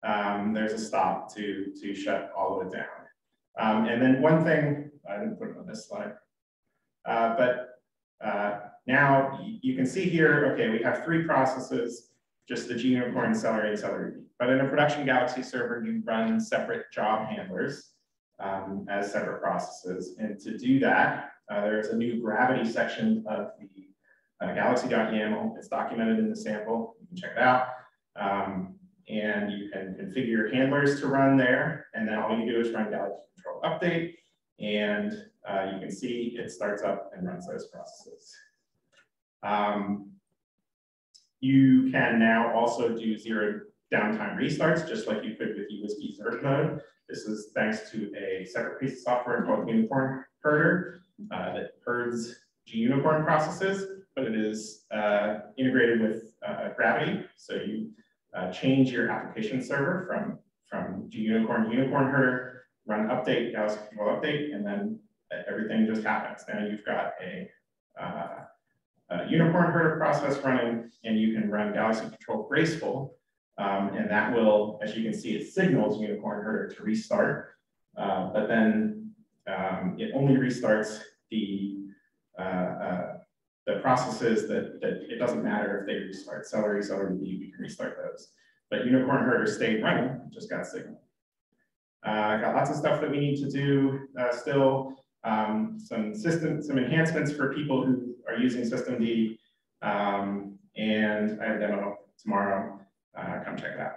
um, there's a stop to, to shut all of it down. Um, and then one thing, I didn't put it on this slide, uh, but uh, now you can see here, okay, we have three processes, just the Gunicorn, Celery, and Celery. But in a production Galaxy server, you run separate job handlers um, as separate processes. And to do that, uh, there's a new gravity section of the uh, galaxy.yaml. It's documented in the sample. You can check it out. Um, and you can configure your handlers to run there. And then all you do is run galaxy control update. And uh, you can see it starts up and runs those processes. Um, you can now also do zero downtime restarts, just like you could with UWSGI Zerg mode. This is thanks to a separate piece of software called Unicorn Herder uh, that herds Unicorn processes, but it is uh, integrated with uh, Gravity. So you uh, change your application server from, from do Unicorn to Unicorn Herder, run update, Galaxy Control update, and then everything just happens. Now you've got a, uh, a Unicorn Herder process running, and you can run Galaxy Control Graceful, um, and that will, as you can see, it signals Unicorn Herder to restart, uh, but then um, it only restarts the uh, uh, the processes that, that it doesn't matter if they restart celery, celery B, we can restart those. But unicorn herder stayed running, just got signal. Uh, got lots of stuff that we need to do uh, still. Um, some system, some enhancements for people who are using systemd. Um, and I have a demo tomorrow. Uh, come check it out.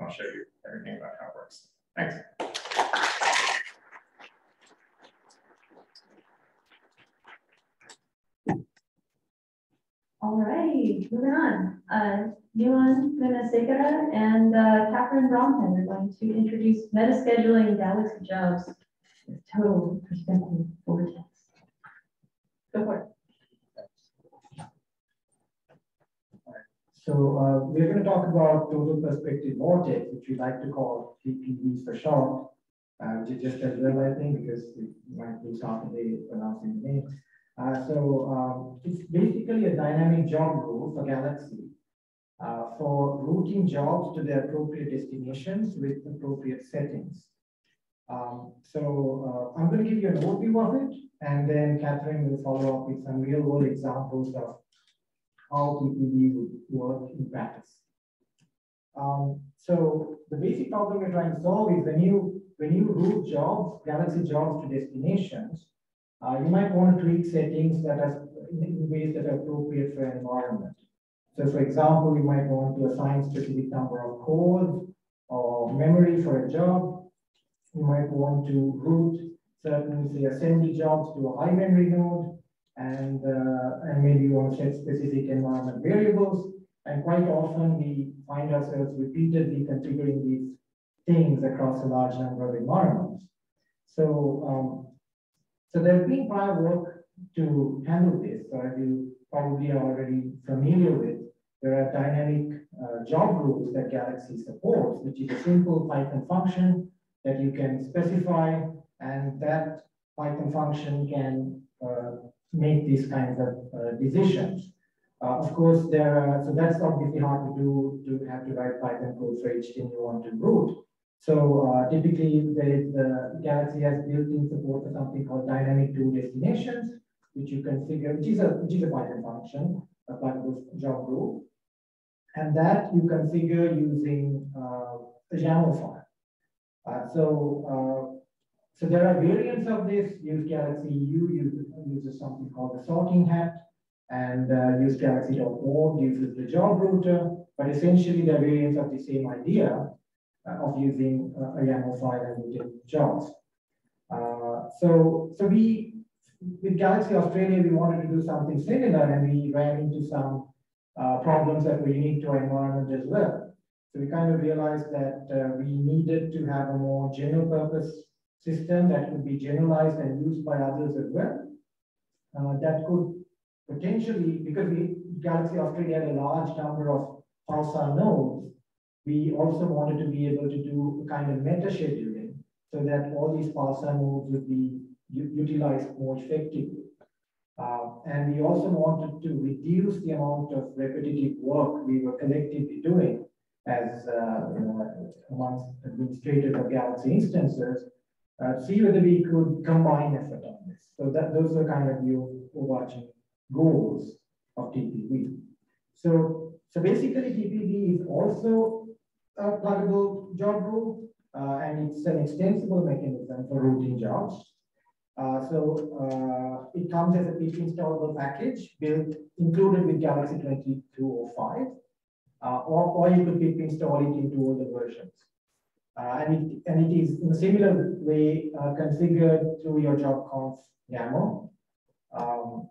I'll show you everything about how it works. Thanks. All right, moving on. Uh, Nuwan Goonasekera and uh, Catherine Bromhead are going to introduce meta scheduling Galaxy jobs with total perspective vortex. Go for it. So uh, we're going to talk about total perspective vortex, which we like to call TPV for short, uh, just as well, I think, because we might be talking pronouncing the name. Uh, so um, it's basically a dynamic job rule for Galaxy uh, for routing jobs to their appropriate destinations with appropriate settings. Um, so uh, I'm going to give you an overview of it, and then Catherine will follow up with some real world examples of how TPV would work in practice. Um, so the basic problem we're trying to solve is when you when you route jobs, Galaxy jobs to destinations, uh, you might want to tweak settings that are in ways that are appropriate for an environment. So for example, you might want to assign specific number of cores or memory for a job. You might want to route certain, say, assembly jobs to a high memory node, and, uh, and maybe you want to set specific environment variables. And quite often we find ourselves repeatedly configuring these things across a large number of environments. So um, so there's been prior work to handle this. So as you probably are already familiar with, there are dynamic uh, job rules that Galaxy supports, which is a simple Python function that you can specify, and that Python function can uh, make these kinds of uh, decisions. Uh, of course, there are, so that's obviously hard to do to have to write Python code for each thing you want to route. So uh, typically, the Galaxy has built-in support for something called dynamic tool destinations, which you configure, which is a which is a Python function, a pluggable job group, and that you configure using uh, a YAML file. Uh, so uh, so there are variants of this. Use Galaxy U uses, uses something called the sorting hat, and uh, use Galaxy.org uses the job router. But essentially, they're variants of the same idea of using uh, a YAML file and routing jobs. Uh, so, so we with Galaxy Australia, we wanted to do something similar, and we ran into some uh, problems that were unique to our environment as well. So we kind of realized that uh, we needed to have a more general purpose system that could be generalized and used by others as well. Uh, that could potentially, because we, Galaxy Australia had a large number of pulsar nodes, we also wanted to be able to do a kind of meta scheduling so that all these pulsar nodes would be utilized more effectively. Uh, and we also wanted to reduce the amount of repetitive work we were collectively doing as uh, you know, amongst administrators of Galaxy instances, uh, see whether we could combine effort on this. So that those are kind of your overarching goals of TPV. So, so basically TPV is also a pluggable job group, uh, and it's an extensible mechanism for routing jobs. Uh, so uh, it comes as a pip installable package built included with Galaxy 2205, uh, or, or you could pip install it into all the versions. Uh, and, it, and it is in a similar way uh, configured through your job conf YAML. Um,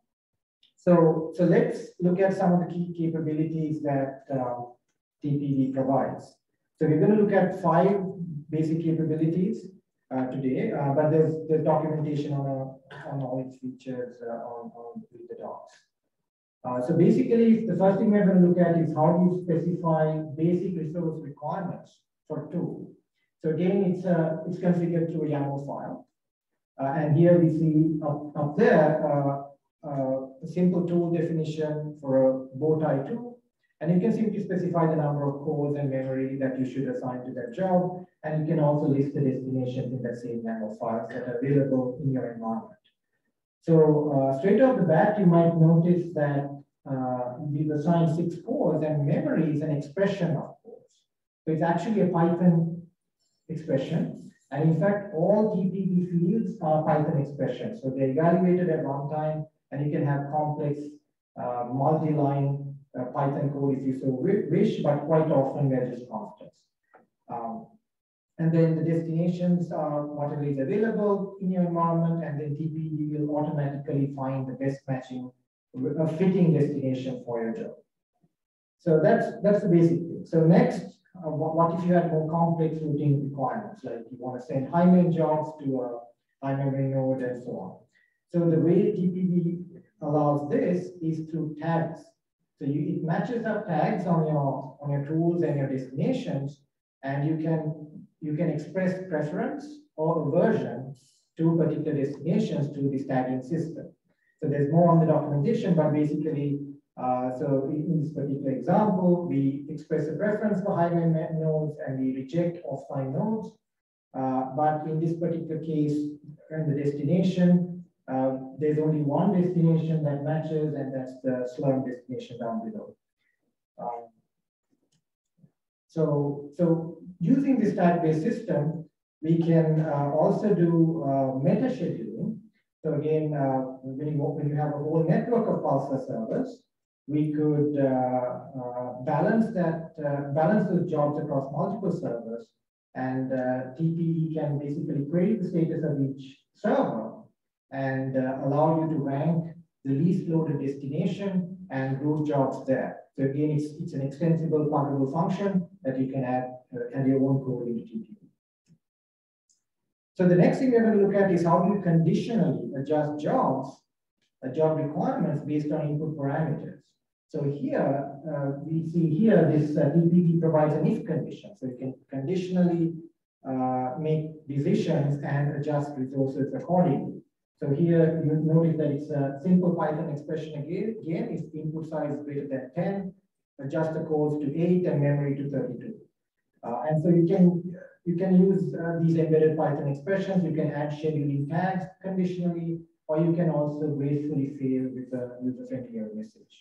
so, so let's look at some of the key capabilities that um, TPV provides. So we're going to look at five basic capabilities uh, today, uh, but there's, there's documentation on, a, on all its features uh, on, on the docs. Uh, so basically, the first thing we're going to look at is how do you specify basic resource requirements for a tool. So again, it's, uh, it's configured through a YAML file. Uh, and here we see up, up there a simple tool definition for a Bowtie tool. And you can simply specify the number of cores and memory that you should assign to that job. And you can also list the destinations in the same YAML files that are available in your environment. So uh, straight off the bat, you might notice that uh, we've assigned six cores and memory is an expression of cores. So it's actually a Python expression. And in fact, all TPV fields are Python expressions. So they're evaluated at runtime and you can have complex uh, multi-line Python code if you so wish, but quite often they're just constants. Um, and then the destinations are whatever is available in your environment, and then TPV will automatically find the best matching, a fitting destination for your job. So that's that's the basic thing. So next, uh, what, what, if you had more complex routing requirements, like you want to send high mail jobs to a high memory node and so on. So the way TPV allows this is through tags. So you, it matches up tags on your on your tools and your destinations, and you can you can express preference or aversion to particular destinations through this tagging system. So there's more on the documentation, but basically, uh, so in this particular example, we express a preference for high nodes and we reject offline nodes. Uh, but in this particular case, the destination, there's only one destination that matches, and that's the Slurm destination down below. Um, so, so using this tag-based system, we can uh, also do uh, meta scheduling. So again, uh, when, you, when you have a whole network of Pulsar servers, we could uh, uh, balance that, balance those jobs across multiple servers, and TPV can basically query the status of each server and uh, allow you to rank the least loaded destination and route jobs there. So again, it's, it's an extensible pluggable function that you can add, uh, add your own code into TPV. So the next thing we're going to look at is how do you conditionally adjust jobs, uh, job requirements based on input parameters. So here, uh, we see here this uh, TPV provides an if condition. So you can conditionally uh, make decisions and adjust resources accordingly. So here you notice that it's a simple Python expression again. Again, if input size greater than 10, adjust the codes to 8 and memory to 32. Uh, and so you can you can use uh, these embedded Python expressions. You can add scheduling tags conditionally, or you can also gracefully fail with a user-friendly error message.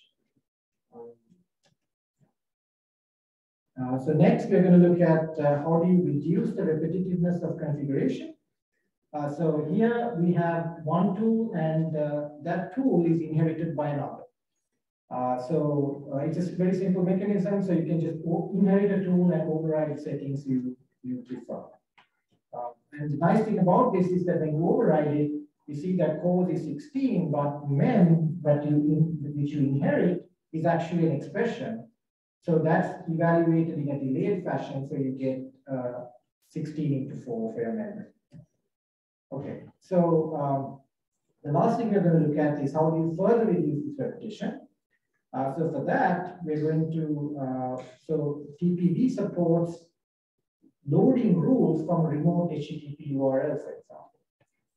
Uh, so next, we're going to look at uh, how do you reduce the repetitiveness of configuration. Uh, so here we have one tool and uh, that tool is inherited by another. Uh, so uh, it's a very simple mechanism. So you can just inherit a tool and override settings you, you prefer. Uh, and the nice thing about this is that when you override it, you see that code is 16, but mem that you in, which you inherit is actually an expression. So that's evaluated in a delayed fashion. So you get uh, 16 into 4 fair memory. Okay, so um, the last thing we're going to look at is how do you further reduce this repetition. Uh, so for that, we're going to, uh, so TPV supports loading rules from remote HTTP URL, for example.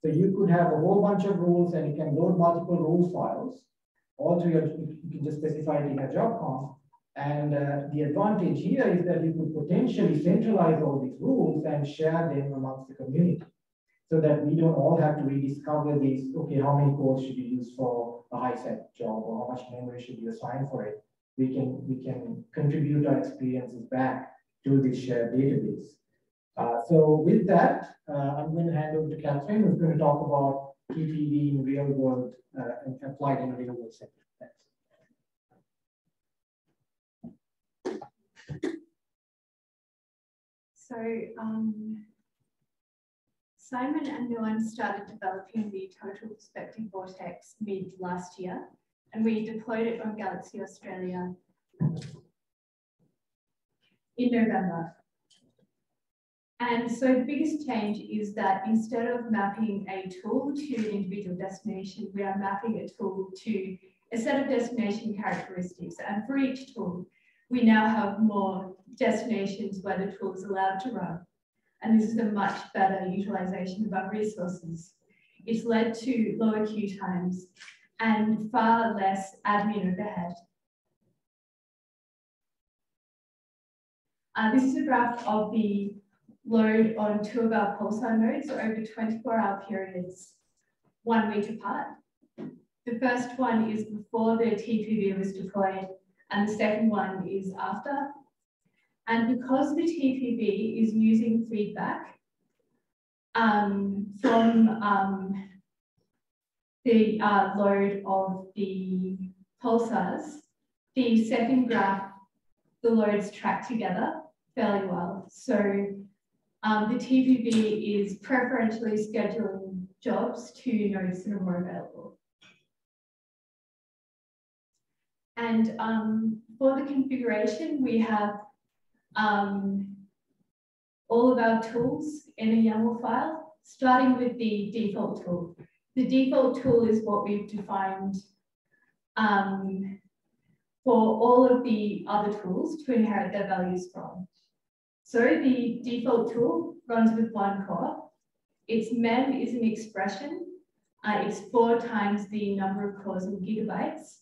So you could have a whole bunch of rules and you can load multiple rule files. All your, you can just specify it in a job conf. And uh, the advantage here is that you could potentially centralize all these rules and share them amongst the community so that we don't all have to rediscover these, okay, how many cores should you use for a HISAT job or how much memory should you assign for it. We can, we can contribute our experiences back to this shared database. Uh, so with that, uh, I'm going to hand over to Catherine, who's going to talk about TPV in real world uh, applied in a real world setting. So um, Simon and Nuwan started developing the Total Perspective Vortex mid last year, and we deployed it on Galaxy Australia in November. And so the biggest change is that instead of mapping a tool to an individual destination, we are mapping a tool to a set of destination characteristics. And for each tool, we now have more destinations where the tool is allowed to run and this is a much better utilization of our resources. It's led to lower queue times and far less admin overhead. Uh, this is a graph of the load on two of our pulsar nodes over 24 hour periods, one week apart. The first one is before the TPV was deployed, and the second one is after. And because the TPV is using feedback um, from um, the uh, load of the pulsars, the second graph, the loads track together fairly well. So um, the TPV is preferentially scheduling jobs to nodes that are more available. And um, for the configuration, we have um, all of our tools in a YAML file, starting with the default tool. The default tool is what we've defined um, for all of the other tools to inherit their values from. So the default tool runs with one core. Its mem is an expression. Uh, it's four times the number of cores in gigabytes.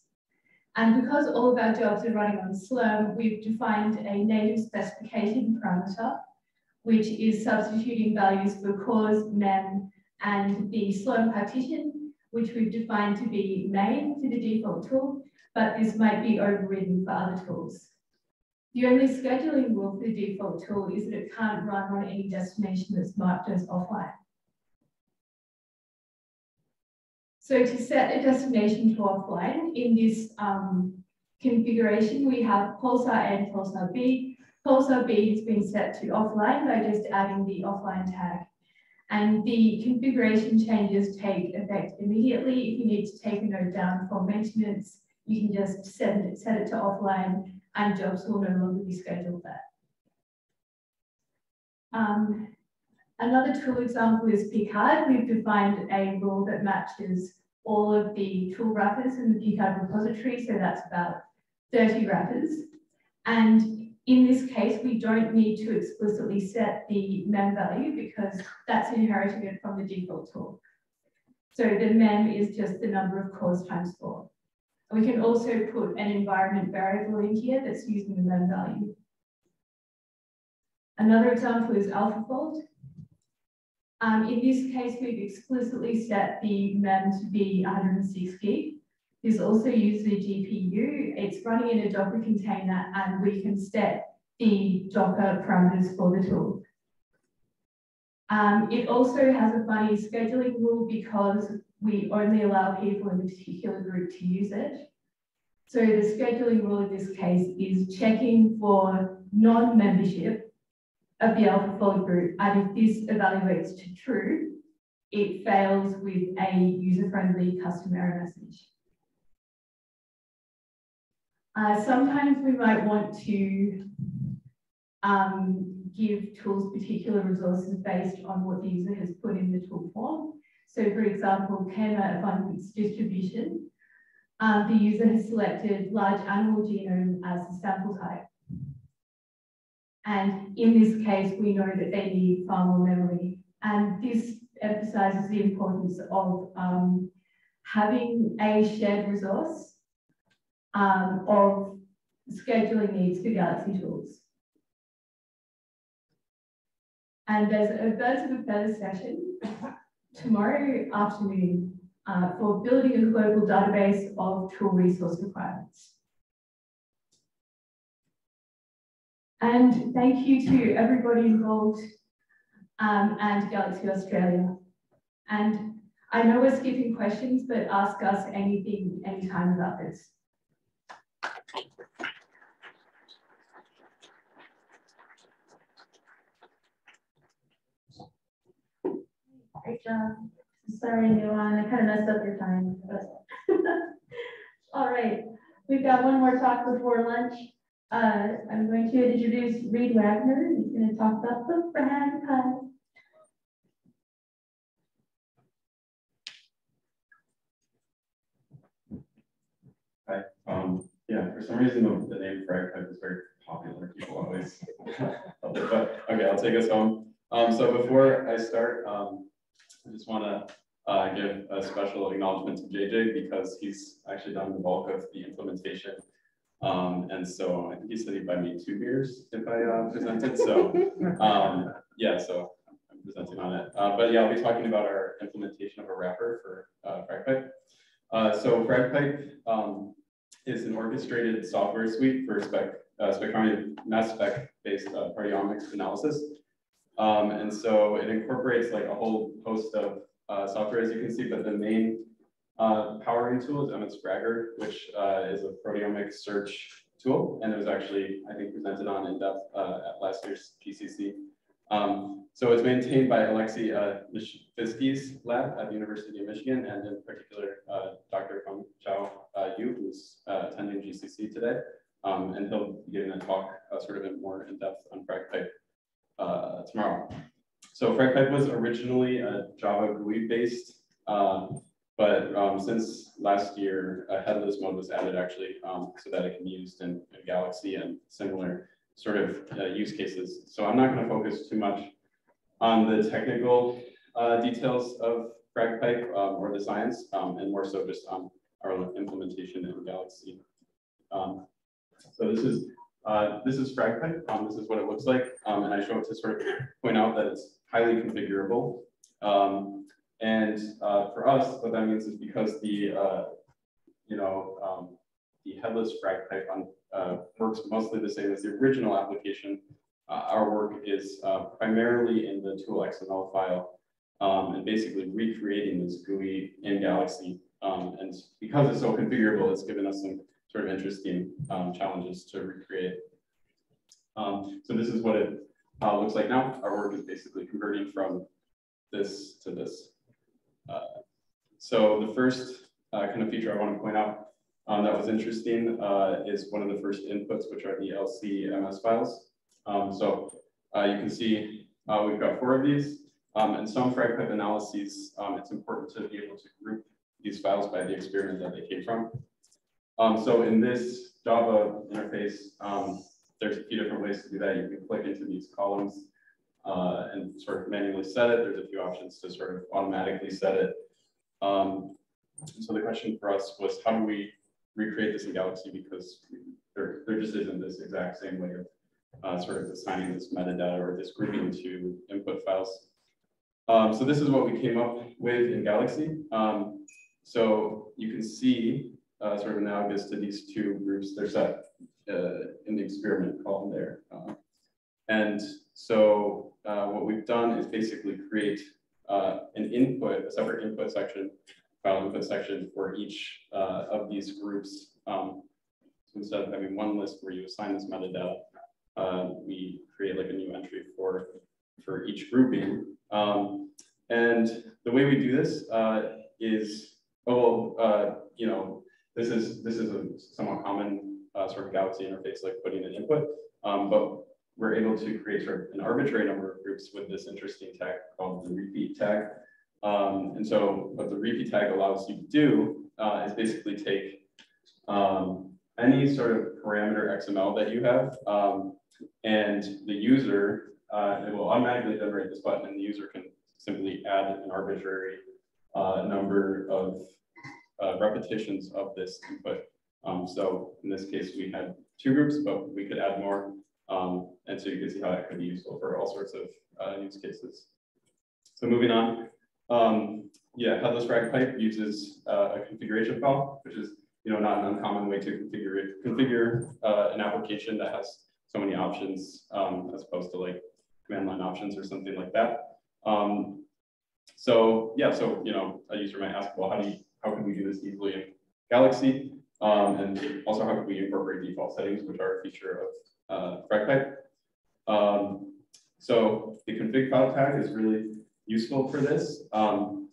And because all of our jobs are running on Slurm, we've defined a native specification parameter, which is substituting values for cores, mem, and the Slurm partition, which we've defined to be main for the default tool, but this might be overridden for other tools. The only scheduling rule for the default tool is that it can't run on any destination that's marked as offline. So to set a destination to offline in this um, configuration, we have pulsar A and pulsar B. Pulsar B has been set to offline by just adding the offline tag. And the configuration changes take effect immediately. If you need to take a node down for maintenance, you can just set it, set it to offline and jobs will no longer be scheduled there. Um, Another tool example is Picard. We've defined a rule that matches all of the tool wrappers in the Picard repository. So that's about 30 wrappers. And in this case, we don't need to explicitly set the mem value because that's inherited from the default tool. So the mem is just the number of cores times four. We can also put an environment variable in here that's using the mem value. Another example is AlphaFold. Um, in this case, we've explicitly set the MEM to be 160. gig. This also uses a GPU. It's running in a Docker container and we can set the Docker parameters for the tool. Um, it also has a funny scheduling rule because we only allow people in a particular group to use it. So the scheduling rule in this case is checking for non-membership of the AlphaFold group. And if this evaluates to true, it fails with a user-friendly custom error message. Uh, sometimes we might want to um, give tools particular resources based on what the user has put in the tool form. So for example, k-mer abundance distribution, um, the user has selected large animal genome as the sample type. And in this case, we know that they need far more memory. And this emphasizes the importance of um, having a shared resource um, of scheduling needs for Galaxy tools. And there's a Birds of a Feather session tomorrow afternoon uh, for building a global database of tool resource requirements. And thank you to everybody involved um, and Galaxy Australia. And I know we're skipping questions, but ask us anything anytime about this. Great job. Sorry, Nuwan, I kind of messed up your time. (laughs) All right, we've got one more talk before lunch. Uh, I'm going to introduce Reid Wagner. He's going to talk about the FragPipe. Hi. Um, yeah, for some reason the, the name FragPipe is very popular. People always (laughs) but okay, I'll take us home. Um, so before I start, um, I just want to uh, give a special acknowledgement to JJ because he's actually done the bulk of the implementation. Um, and so I think he said he'd buy me two beers if I uh, presented. So (laughs) um, yeah, so I'm presenting on it. Uh, but yeah, I'll be talking about our implementation of a wrapper for uh, FragPipe. Uh, so FragPipe um, is an orchestrated software suite for spec, uh, spectrometry mass spec based uh, proteomics analysis. Um, and so it incorporates like a whole host of uh, software, as you can see, but the main uh, powering tool is MSFragger, which uh, is a proteomic search tool. And it was actually, I think, presented on in depth uh, at last year's GCC. Um, so it's maintained by Alexei uh, Nesvizhskii's lab at the University of Michigan, and in particular, uh, Dr. Feng Chao uh, Yu, who's uh, attending GCC today. Um, and he'll be giving a talk uh, sort of in more in depth on FragPipe uh, tomorrow. So FragPipe was originally a Java GUI based, uh, but um, since last year, a headless mode was added actually um, so that it can be used in, in Galaxy and similar sort of uh, use cases. So I'm not going to focus too much on the technical uh, details of FragPipe um, or the science, um, and more so just on our implementation in Galaxy. Um, so this is uh, this is FragPipe. Um, this is what it looks like. And I show it to sort of point out that it's highly configurable. Um, and uh, for us, what that means is because the, uh, you know, um, the headless FragPipe on, uh, works mostly the same as the original application, uh, our work is uh, primarily in the tool XML file um, and basically recreating this GUI in Galaxy. Um, and because it's so configurable, it's given us some sort of interesting um, challenges to recreate. Um, so this is what it uh, looks like now. Our work is basically converting from this to this. So the first uh, kind of feature I want to point out um, that was interesting uh, is one of the first inputs, which are the LCMS files. Um, so uh, you can see uh, we've got four of these. Um, and some FragPipe analyses, um, it's important to be able to group these files by the experiment that they came from. Um, so in this Java interface, um, there's a few different ways to do that. You can click into these columns uh, and sort of manually set it. There's a few options to sort of automatically set it. Um, so the question for us was, how do we recreate this in Galaxy? Because there, there just isn't this exact same way of uh, sort of assigning this metadata or this grouping to input files. Um, so this is what we came up with in Galaxy. Um, so you can see uh, sort of analogous to these two groups, they're set uh, in the experiment column there. Uh, and so uh, what we've done is basically create uh, an input, a separate input section, file input section for each uh, of these groups. Um, so instead of having one list where you assign this metadata, uh, we create like a new entry for, for each grouping. Um, and the way we do this uh, is, oh, you know, this is this is a somewhat common sort of Galaxy interface, like putting an input, um, but we're able to create sort of an arbitrary number groups with this interesting tag called the repeat tag. Um, and so what the repeat tag allows you to do uh, is basically take um, any sort of parameter XML that you have, um, and the user, uh, it will automatically generate this button, and the user can simply add an arbitrary uh, number of uh, repetitions of this input. Um, so in this case, we had two groups, but we could add more. Um, and so you can see how that could be useful for all sorts of uh, use cases. So moving on, um, yeah, headless FragPipe uses uh, a configuration file, which is you know not an uncommon way to configure it, configure uh, an application that has so many options um, as opposed to like command line options or something like that. Um, so yeah, so you know a user might ask, well, how do you how can we do this easily in Galaxy? Um, and also how can we incorporate default settings, which are a feature of uh. Um, so the config file tag is really useful for this. Um,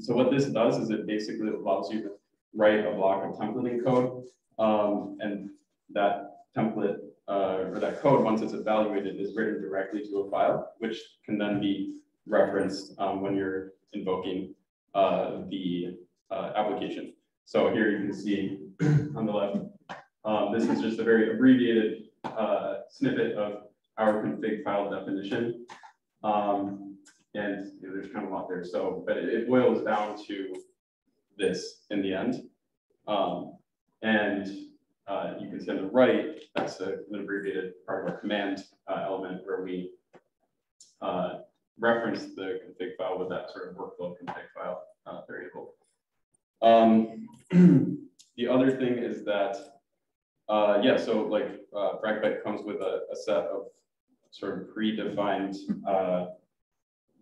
so what this does is it basically allows you to write a block of templating code. Um, and that template uh, or that code, once it's evaluated, is written directly to a file, which can then be referenced um, when you're invoking uh, the uh, application. So here you can see (clears throat) on the left, um, this is just a very abbreviated uh, snippet of our config file definition. Um, and you know, there's kind of a lot there. So, but it, it, boils down to this in the end. Um, and uh, you can see on the right, that's a, an abbreviated part of our command uh, element where we uh, reference the config file with that sort of workflow config file uh, variable. Um, (clears throat) the other thing is that, uh, yeah, so like uh, FragPipe comes with a, a, set of sort of predefined uh,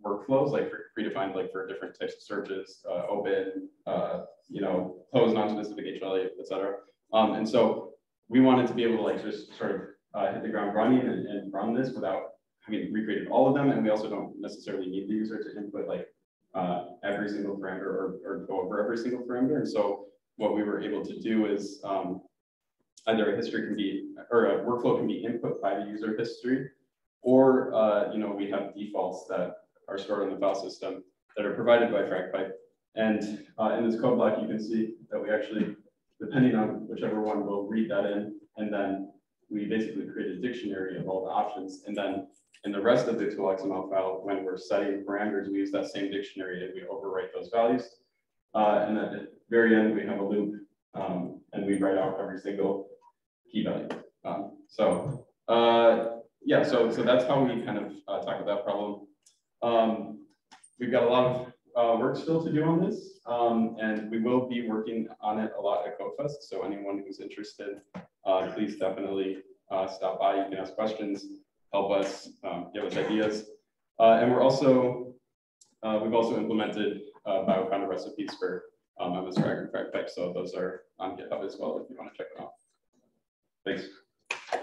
workflows, like predefined like for different types of searches, uh, open, uh, you know, close non-specific HLA, et cetera. Um, and so we wanted to be able to like just sort of uh, hit the ground running and, and run this without having recreated all of them. And we also don't necessarily need the user to input like uh, every single parameter or, or go over every single parameter. And so what we were able to do is um, either a history can be, or a workflow can be input by the user history, or uh, you know we have defaults that are stored in the file system that are provided by FragPipe. And uh, in this code block, you can see that we actually, depending on whichever one, will read that in, and then we basically create a dictionary of all the options, and then in the rest of the tool XML file, when we're setting parameters, we use that same dictionary and we overwrite those values. Uh, and at the very end, we have a loop um, and we write out every single key value. Um, so uh, yeah, so, so that's how we kind of uh, tackle that problem. Um, we've got a lot of uh, work still to do on this, um, and we will be working on it a lot at CodeFest. So anyone who's interested, uh, please definitely uh, stop by. You can ask questions help us um, give us ideas. Uh, and we're also, uh, we've also implemented uh, bioconda recipes for um, MS Dragon FragPipe. So those are on GitHub as well if you want to check them out. Thanks.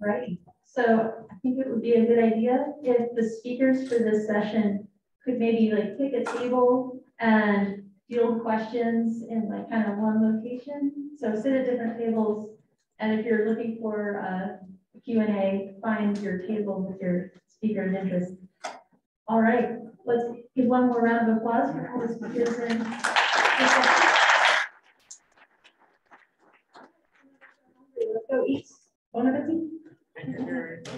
Right. So I think it would be a good idea if the speakers for this session could maybe like pick a table and field questions in like kind of one location. So sit at different tables. And if you're looking for uh, a Q&A, find your table with your speaker's interest. All right, let's give one more round of applause for all the speakers. And let's go eat. Bon appetit.